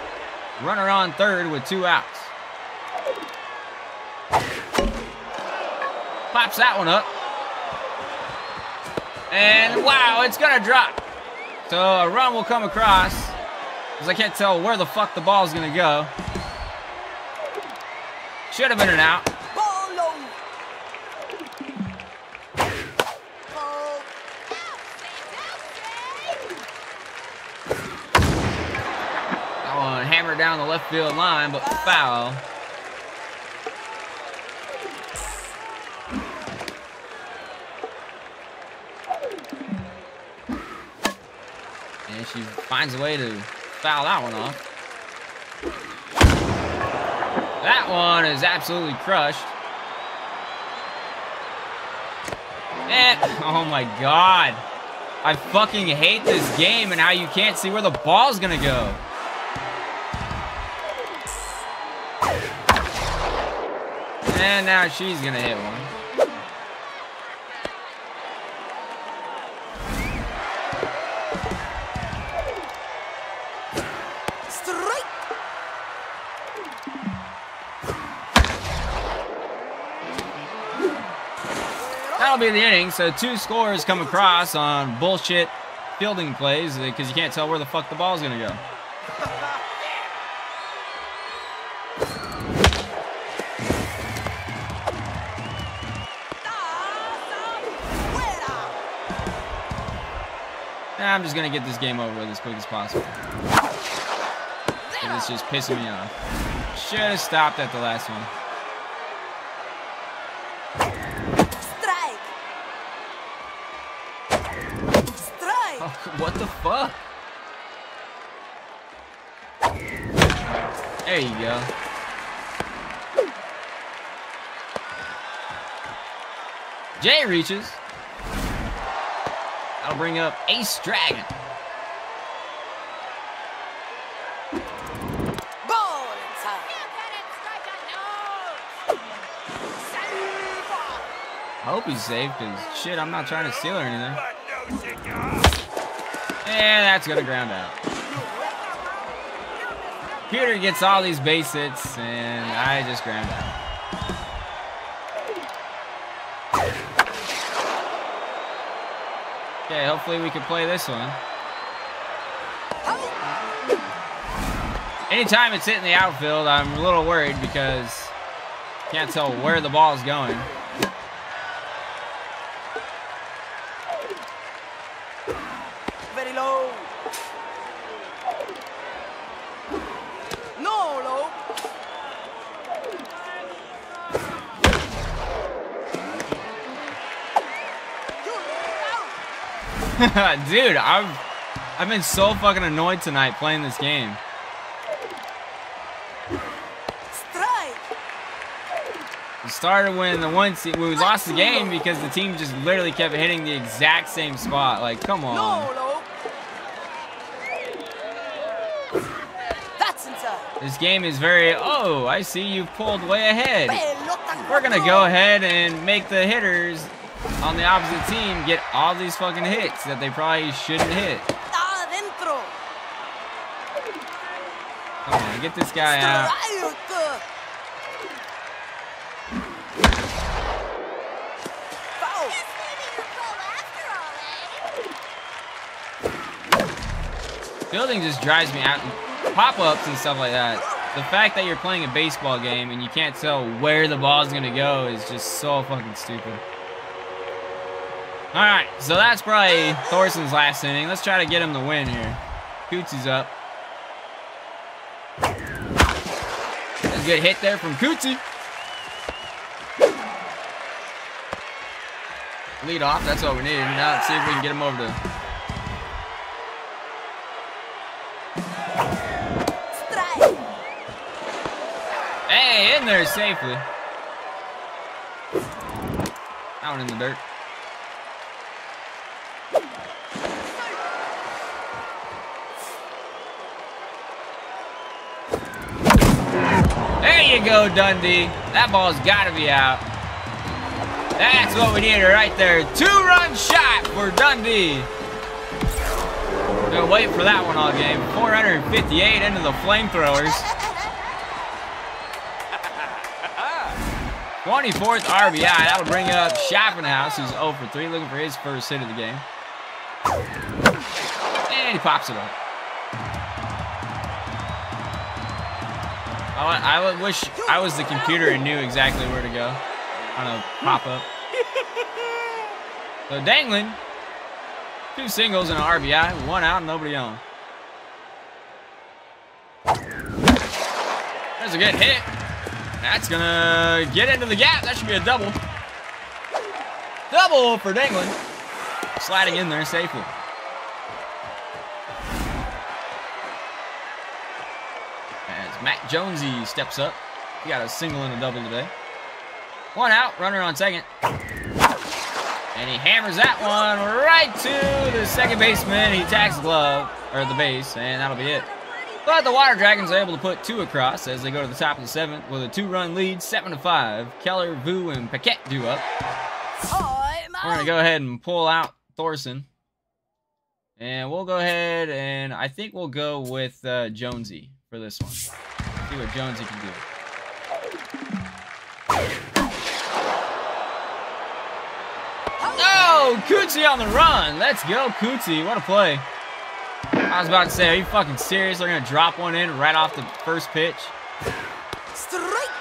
runner on third with two outs. Pops that one up. And wow, it's going to drop. So a run will come across. Because I can't tell where the fuck the ball's going to go. Should have been an out. Ball low. Ball. Hammered down the left field line, but foul. And she finds a way to foul that one off. That one is absolutely crushed. And, oh my god. I fucking hate this game and how you can't see where the ball's gonna go. And now she's gonna hit one. Strike. That'll be the inning. So two scores come across on bullshit fielding plays because you can't tell where the fuck the ball's gonna go. I'm just gonna get this game over with as quick as possible. It's just pissing me off. Should have stopped at the last one. Strike. Strike. Oh, what the fuck? There you go. Jay reaches. Bring up Ace Dragon. Ball inside. I hope he's safe, because shit, I'm not trying to steal or anything. And that's gonna ground out. Peter gets all these base hits, and I just ground out. Hopefully we can play this one. Anytime it's hitting the outfield, I'm a little worried because can't tell where the ball is going. Dude, I've I've been so fucking annoyed tonight playing this game. Strike. It started when the one we lost the game because the team just literally kept hitting the exact same spot. Like, come on. No, no. That's inside. This game is very. Oh, I see you pulled way ahead. We're gonna go ahead and make the hitters on the opposite team get all these fucking hits that they probably shouldn't hit. Adentro. Come on, get this guy out. Strike. Foul. Fielding just drives me out. Pop-ups and stuff like that. The fact that you're playing a baseball game and you can't tell where the ball's gonna go is just so fucking stupid. All right, so that's probably Thorson's last inning. Let's try to get him the win here. Cootsy's up. That's a good hit there from Cootsy. Lead off, that's what we needed. Now let's see if we can get him over to. Hey, in there safely. One in the dirt. Go, Dundee. That ball's got to be out. That's what we needed right there. Two-run shot for Dundee. Gonna wait for that one all game. 458 into the flamethrowers. 24th RBI. That would bring up Schaffenhaus, who's 0 for 3, looking for his first hit of the game. And he pops it up. I, I wish I was the computer and knew exactly where to go on a pop up. So Danglin, two singles and an RBI, one out, nobody on. There's a good hit. That's gonna get into the gap. That should be a double. Double for Danglin. Sliding in there safely. Matt Jonesy steps up. He got a single and a double today. One out, runner on second. And he hammers that one right to the second baseman. He tags the glove, or the base, and that'll be it. But the Water Dragons are able to put two across as they go to the top of the seventh with a two-run lead, seven to five. Keller, Vu, and Paquette do up. We're gonna go ahead and pull out Thorson, and we'll go ahead and I think we'll go with uh, Jonesy for this one. See what Jonesy can do. Oh, Cootsy on the run. Let's go, Cootsy. What a play. I was about to say, are you fucking serious? They're gonna drop one in right off the first pitch. Strike.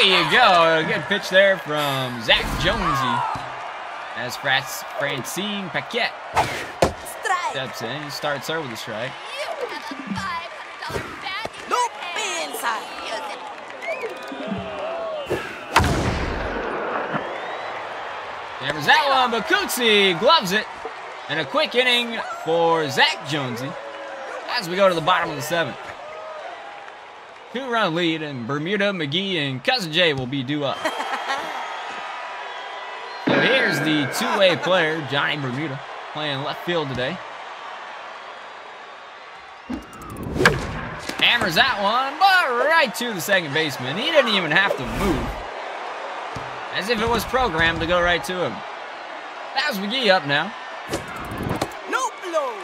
There you go. A good pitch there from Zach Jonesy. As Frats Francine Paquette Strike. steps in, he starts her with a strike. You have a $500 bag in Nope, your be inside. Use it. Hammers that one, but Cootsy gloves it. And a quick inning for Zach Jonesy as we go to the bottom of the seventh. Two run lead, and Bermuda, McGee, and Cousin Jay will be due up. So here's the two way player, Johnny Bermuda, playing left field today. Hammers that one, but right to the second baseman. He didn't even have to move. As if it was programmed to go right to him. That was McGee up now. No blow.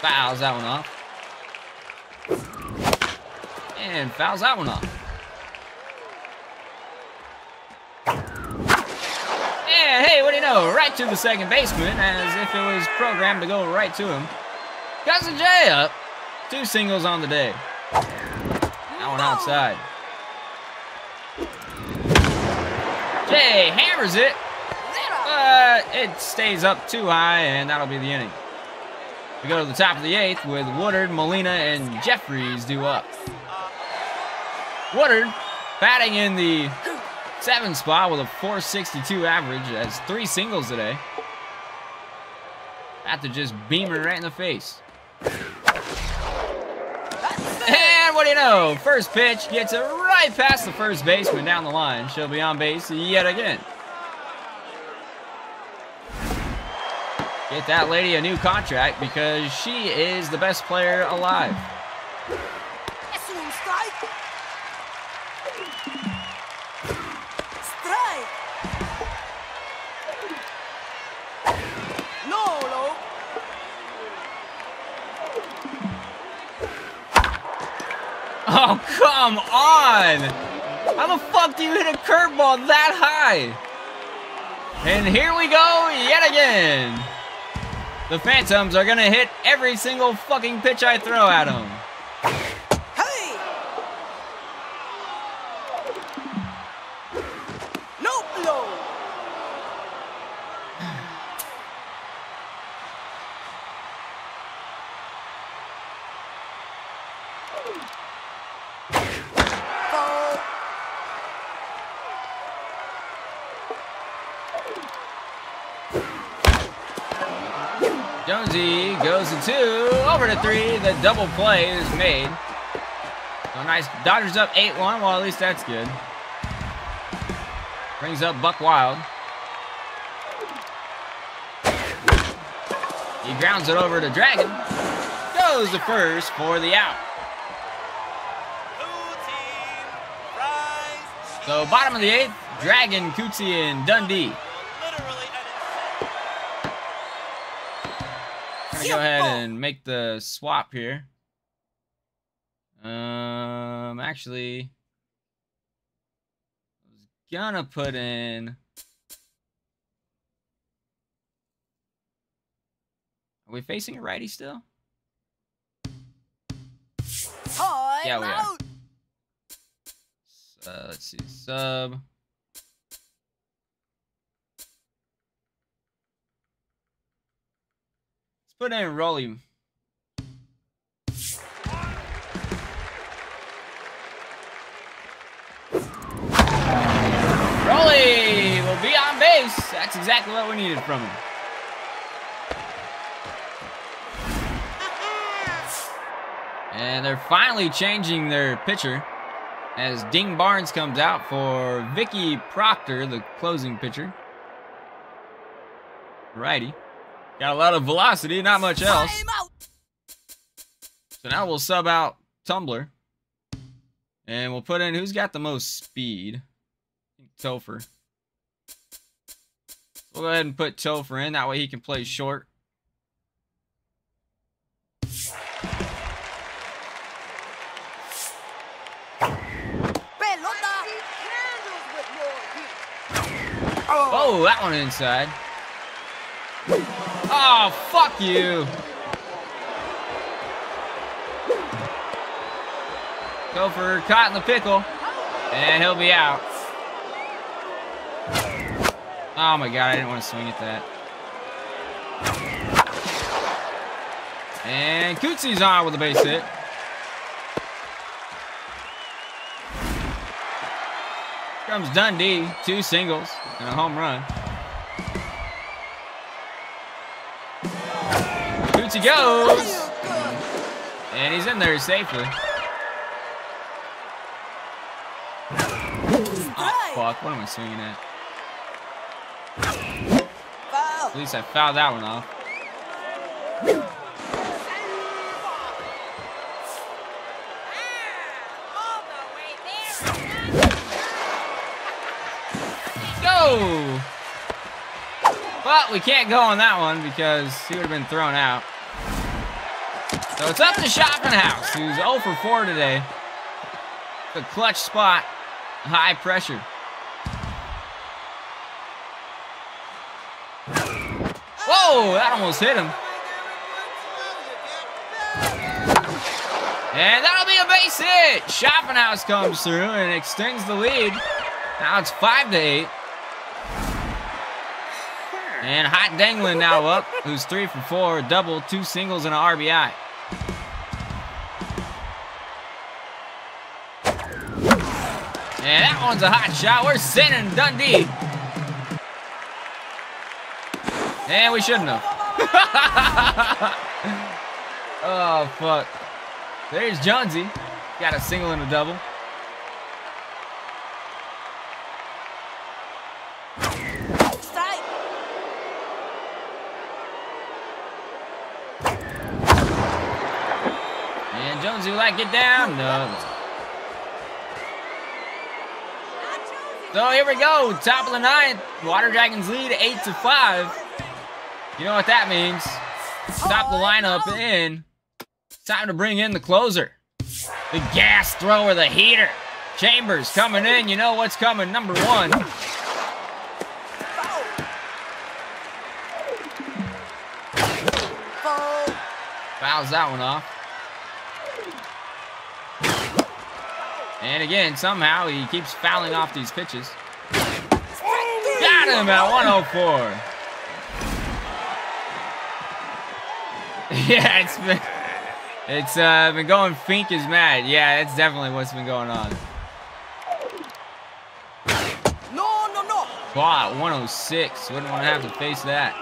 Fouls that one off. And fouls that one off. And hey, what do you know? Right to the second baseman as if it was programmed to go right to him. Cousin Jay up. Two singles on the day. That one outside. Jay hammers it. But it stays up too high, and that'll be the inning. We go to the top of the eighth with Woodard, Molina, and Jeffries due up. Woodard batting in the seventh spot with a 462 average, has three singles today. After just beam her right in the face. And what do you know? First pitch gets it right past the first baseman down the line. She'll be on base yet again. Get that lady a new contract because she is the best player alive. Oh, come on! How the fuck do you hit a curveball that high? And here we go yet again. The Phantoms are gonna hit every single fucking pitch I throw at them. Hey. No. Two, over to three. The double play is made. So nice. Dodgers up 8 1. Well, at least that's good. Brings up Buck Wild. He grounds it over to Dragon. Goes the first for the out. So bottom of the eighth, Dragon, Cootsy, and Dundee. Gonna go ahead and make the swap here. Um, actually, I was gonna put in. Are we facing a righty still? Time Yeah, we are. out. Uh, let's see, sub. Put in Rolly. Rolly will be on base. That's exactly what we needed from him. And they're finally changing their pitcher as Ding Barnes comes out for Vicky Proctor, the closing pitcher. Righty. Got a lot of velocity, not much else. So now we'll sub out Tumbler. And we'll put in who's got the most speed. I Topher. We'll go ahead and put Topher in. That way he can play short. Oh, that one inside. Oh, fuck you. Topher caught in the pickle. And he'll be out. Oh my god, I didn't want to swing at that. And Cootsy's on with a base hit. Comes Dundee, two singles and a home run. Cootsy goes, and he's in there safely. Oh, fuck, what am I swinging at? At least I fouled that one off. Go! But we can't go on that one because he would have been thrown out. So it's up to Schopenhaus, who's 0 for 4 today. The clutch spot, high pressure. Whoa, that almost hit him. And that'll be a base hit. Schopenhaus comes through and extends the lead. Now it's 5 to 8. And Hot Danglin now up, who's 3 for 4, double, two singles, and an RBI. And that one's a hot shot. We're sending Dundee. And we shouldn't have. oh, fuck. There's Jonesy. Got a single and a double. And Jonesy will that get down? No. So here we go. Top of the ninth. Water Dragons lead 8 to 5. You know what that means. Stop the lineup in. Time to bring in the closer. The gas thrower, the heater. Chambers coming in. You know what's coming. Number one. Foul. Fouls that one off. And again, somehow he keeps fouling off these pitches. Got him at 104. yeah, it's been it's uh, been going Fink is mad. Yeah, that's definitely what's been going on. No, no, no. Wow, 106. Wouldn't want to have to face that.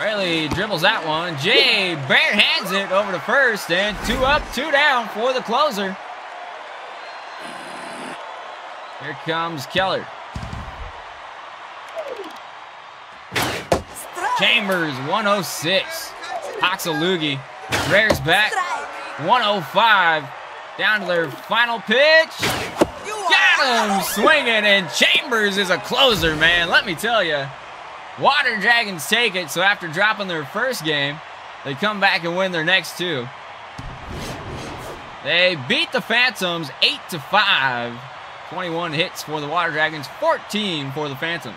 Rayleigh dribbles that one. Jay bare hands it over to first, and two up, two down for the closer. Here comes Keller. Chambers, 106. Hoxalugi rears back. 105. Down to their final pitch. Got him swinging, and Chambers is a closer, man. Let me tell you. Water Dragons take it, so after dropping their first game, they come back and win their next two. They beat the Phantoms 8 to 5. 21 hits for the Water Dragons, 14 for the Phantoms.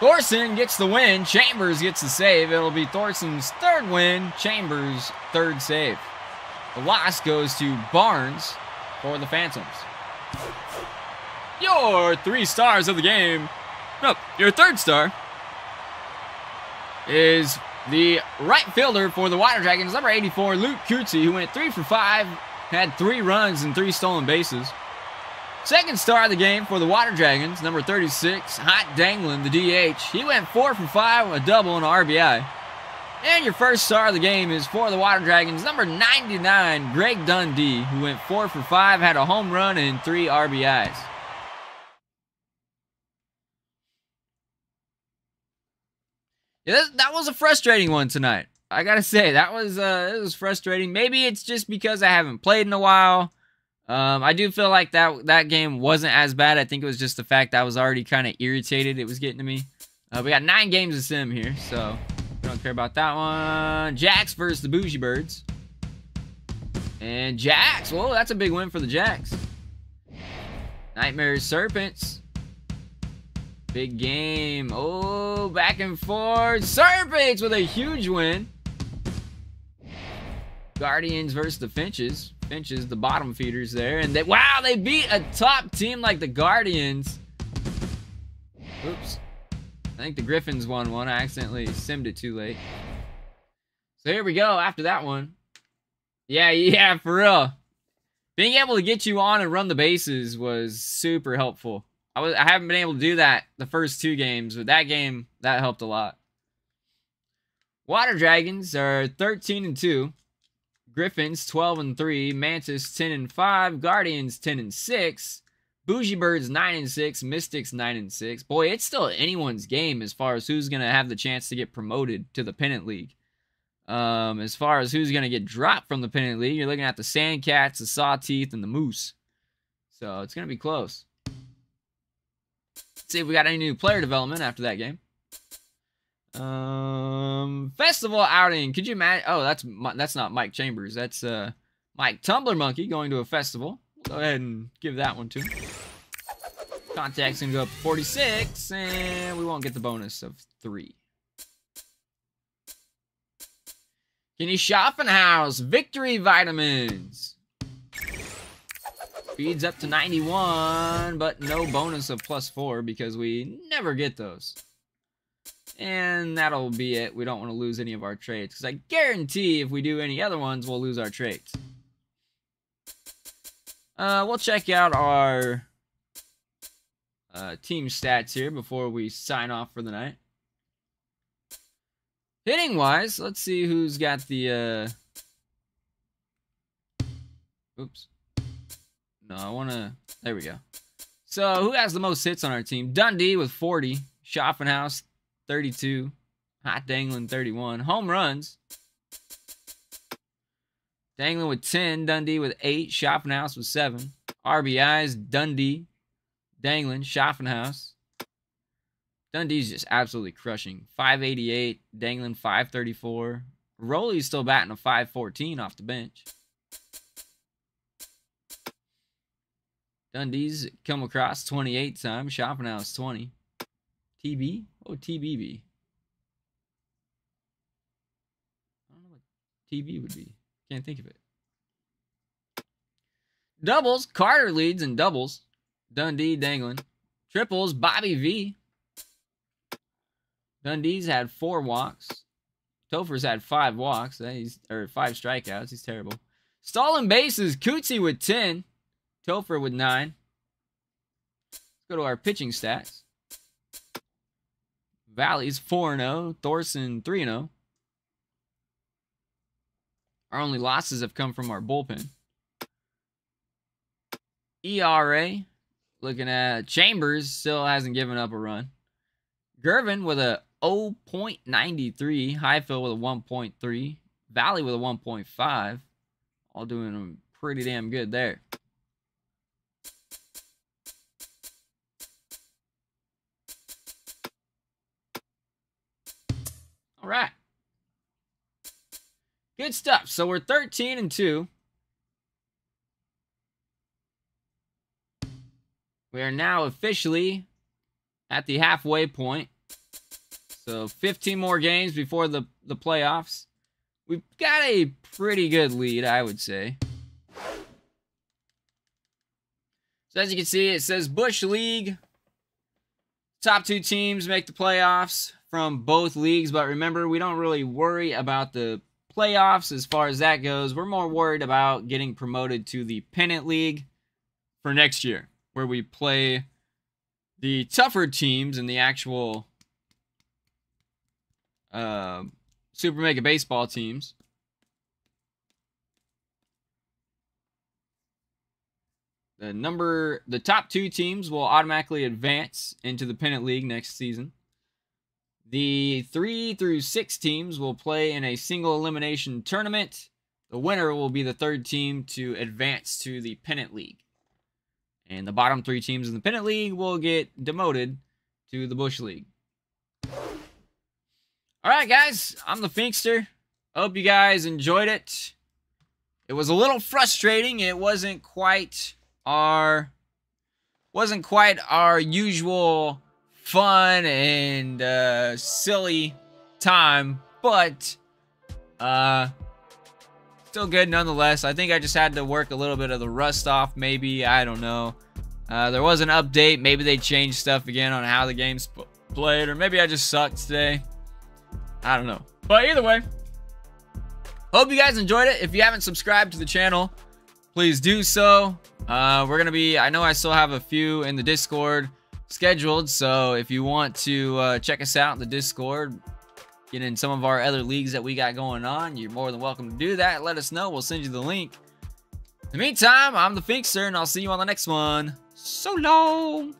Thorson gets the win. Chambers gets the save. It'll be Thorson's third win. Chambers' third save. The loss goes to Barnes for the Phantoms. Your three stars of the game. No, your third star is the right fielder for the Water Dragons, number 84, Luke Cootsy, who went three for five, had three runs and three stolen bases. Second star of the game for the Water Dragons, number 36, Hot Danglin, the DH. He went four for five, a double and an RBI. And your first star of the game is for the Water Dragons, number 99, Greg Dundee, who went four for five, had a home run and three RBIs. Yeah, that, was a frustrating one tonight. I gotta say that was uh, it was frustrating. Maybe it's just because I haven't played in a while. Um, I do feel like that that game wasn't as bad. I think it was just the fact I was already kind of irritated. It was getting to me. Uh, we got nine games of sim here, so we don't care about that one. Jacks versus the Bougie Birds. And Jacks, whoa, that's a big win for the Jacks. Nightmare Serpents. Big game. Oh, back and forth. Serpents with a huge win. Guardians versus the Finches. Finches, the bottom feeders there. And they, wow, they beat a top team like the Guardians. Oops. I think the Griffins won one. I accidentally simmed it too late. So here we go after that one. Yeah, yeah, for real. Being able to get you on and run the bases was super helpful. I was I haven't been able to do that the first two games, but that game that helped a lot. Water Dragons are 13 and 2. Griffins 12 and 3, Mantis 10 and 5, Guardians 10 and 6, Bougie Birds 9 and 6, Mystics 9 and 6. Boy, it's still anyone's game as far as who's going to have the chance to get promoted to the Pennant League. Um, as far as who's going to get dropped from the Pennant League, you're looking at the Sandcats, the Sawteeth, and the Moose. So it's going to be close. See if we got any new player development after that game. Um, festival outing. Could you imagine? Oh, that's that's not Mike Chambers. That's uh Mike Tumbler Monkey going to a festival. Go ahead and give that one to him. Contact's gonna go up to 46, and we won't get the bonus of three. Kenny Schaffenhaus, Victory Vitamins. Feeds up to 91, but no bonus of plus four because we never get those. And that'll be it. We don't want to lose any of our traits because I guarantee if we do any other ones, we'll lose our traits. Uh, we'll check out our uh, team stats here before we sign off for the night. Hitting wise, let's see who's got the. Uh... Oops. No, I want to. There we go. So, who has the most hits on our team? Dundee with 40. Schaffenhaus, 32. Hot Danglin, 31. Home runs. Danglin with 10. Dundee with 8. Schaffenhaus with 7. RBIs, Dundee. Danglin, Schaffenhaus. Dundee's just absolutely crushing. 588. Danglin, 534. Rolly's still batting a 514 off the bench. Dundee's come across 28 times. Schaffenhaus 20. TB? Oh, TBB. I don't know what TB would be. Can't think of it. Doubles. Carter leads in doubles. Dundee Danglin. Triples. Bobby V. Dundee's had four walks. Topher's had five walks. He's or five strikeouts. He's terrible. Stolen bases. Cootsy with 10. Topher with 9. Let's go to our pitching stats. Valley's 4-0. Thorson 3-0. Our only losses have come from our bullpen. ERA, looking at Chambers, still hasn't given up a run. Gervin with a 0.93. Highfield with a 1.3. Valley with a 1.5. All doing pretty damn good there. All right. Good stuff. So we're 13 and 2. We are now officially at the halfway point. So 15 more games before the, the playoffs. We've got a pretty good lead, I would say. So as you can see, it says Bush League. Top two teams make the playoffs from both leagues. But remember, we don't really worry about the playoffs as far as that goes. We're more worried about getting promoted to the Pennant League for next year, where we play the tougher teams in the actual uh, Super Mega Baseball teams. The number, the top two teams will automatically advance into the Pennant League next season. The three through six teams will play in a single elimination tournament. The winner will be the third team to advance to the Pennant League. And the bottom three teams in the Pennant League will get demoted to the Bush League. All right, guys, I'm the Finkster. Hope you guys enjoyed it. It was a little frustrating. It wasn't quite our wasn't quite our usual fun and uh, silly time, but uh, still good nonetheless. I think I just had to work a little bit of the rust off, maybe. I don't know. Uh, there was an update. Maybe they changed stuff again on how the game's played, or maybe I just sucked today. I don't know. But either way, hope you guys enjoyed it. If you haven't subscribed to the channel, please do so. Uh, we're going to be, I know I still have a few in the Discord scheduled. So if you want to uh, check us out in the Discord, get in some of our other leagues that we got going on, you're more than welcome to do that. Let us know. We'll send you the link. In the meantime, I'm the Finkster, and I'll see you on the next one. So long.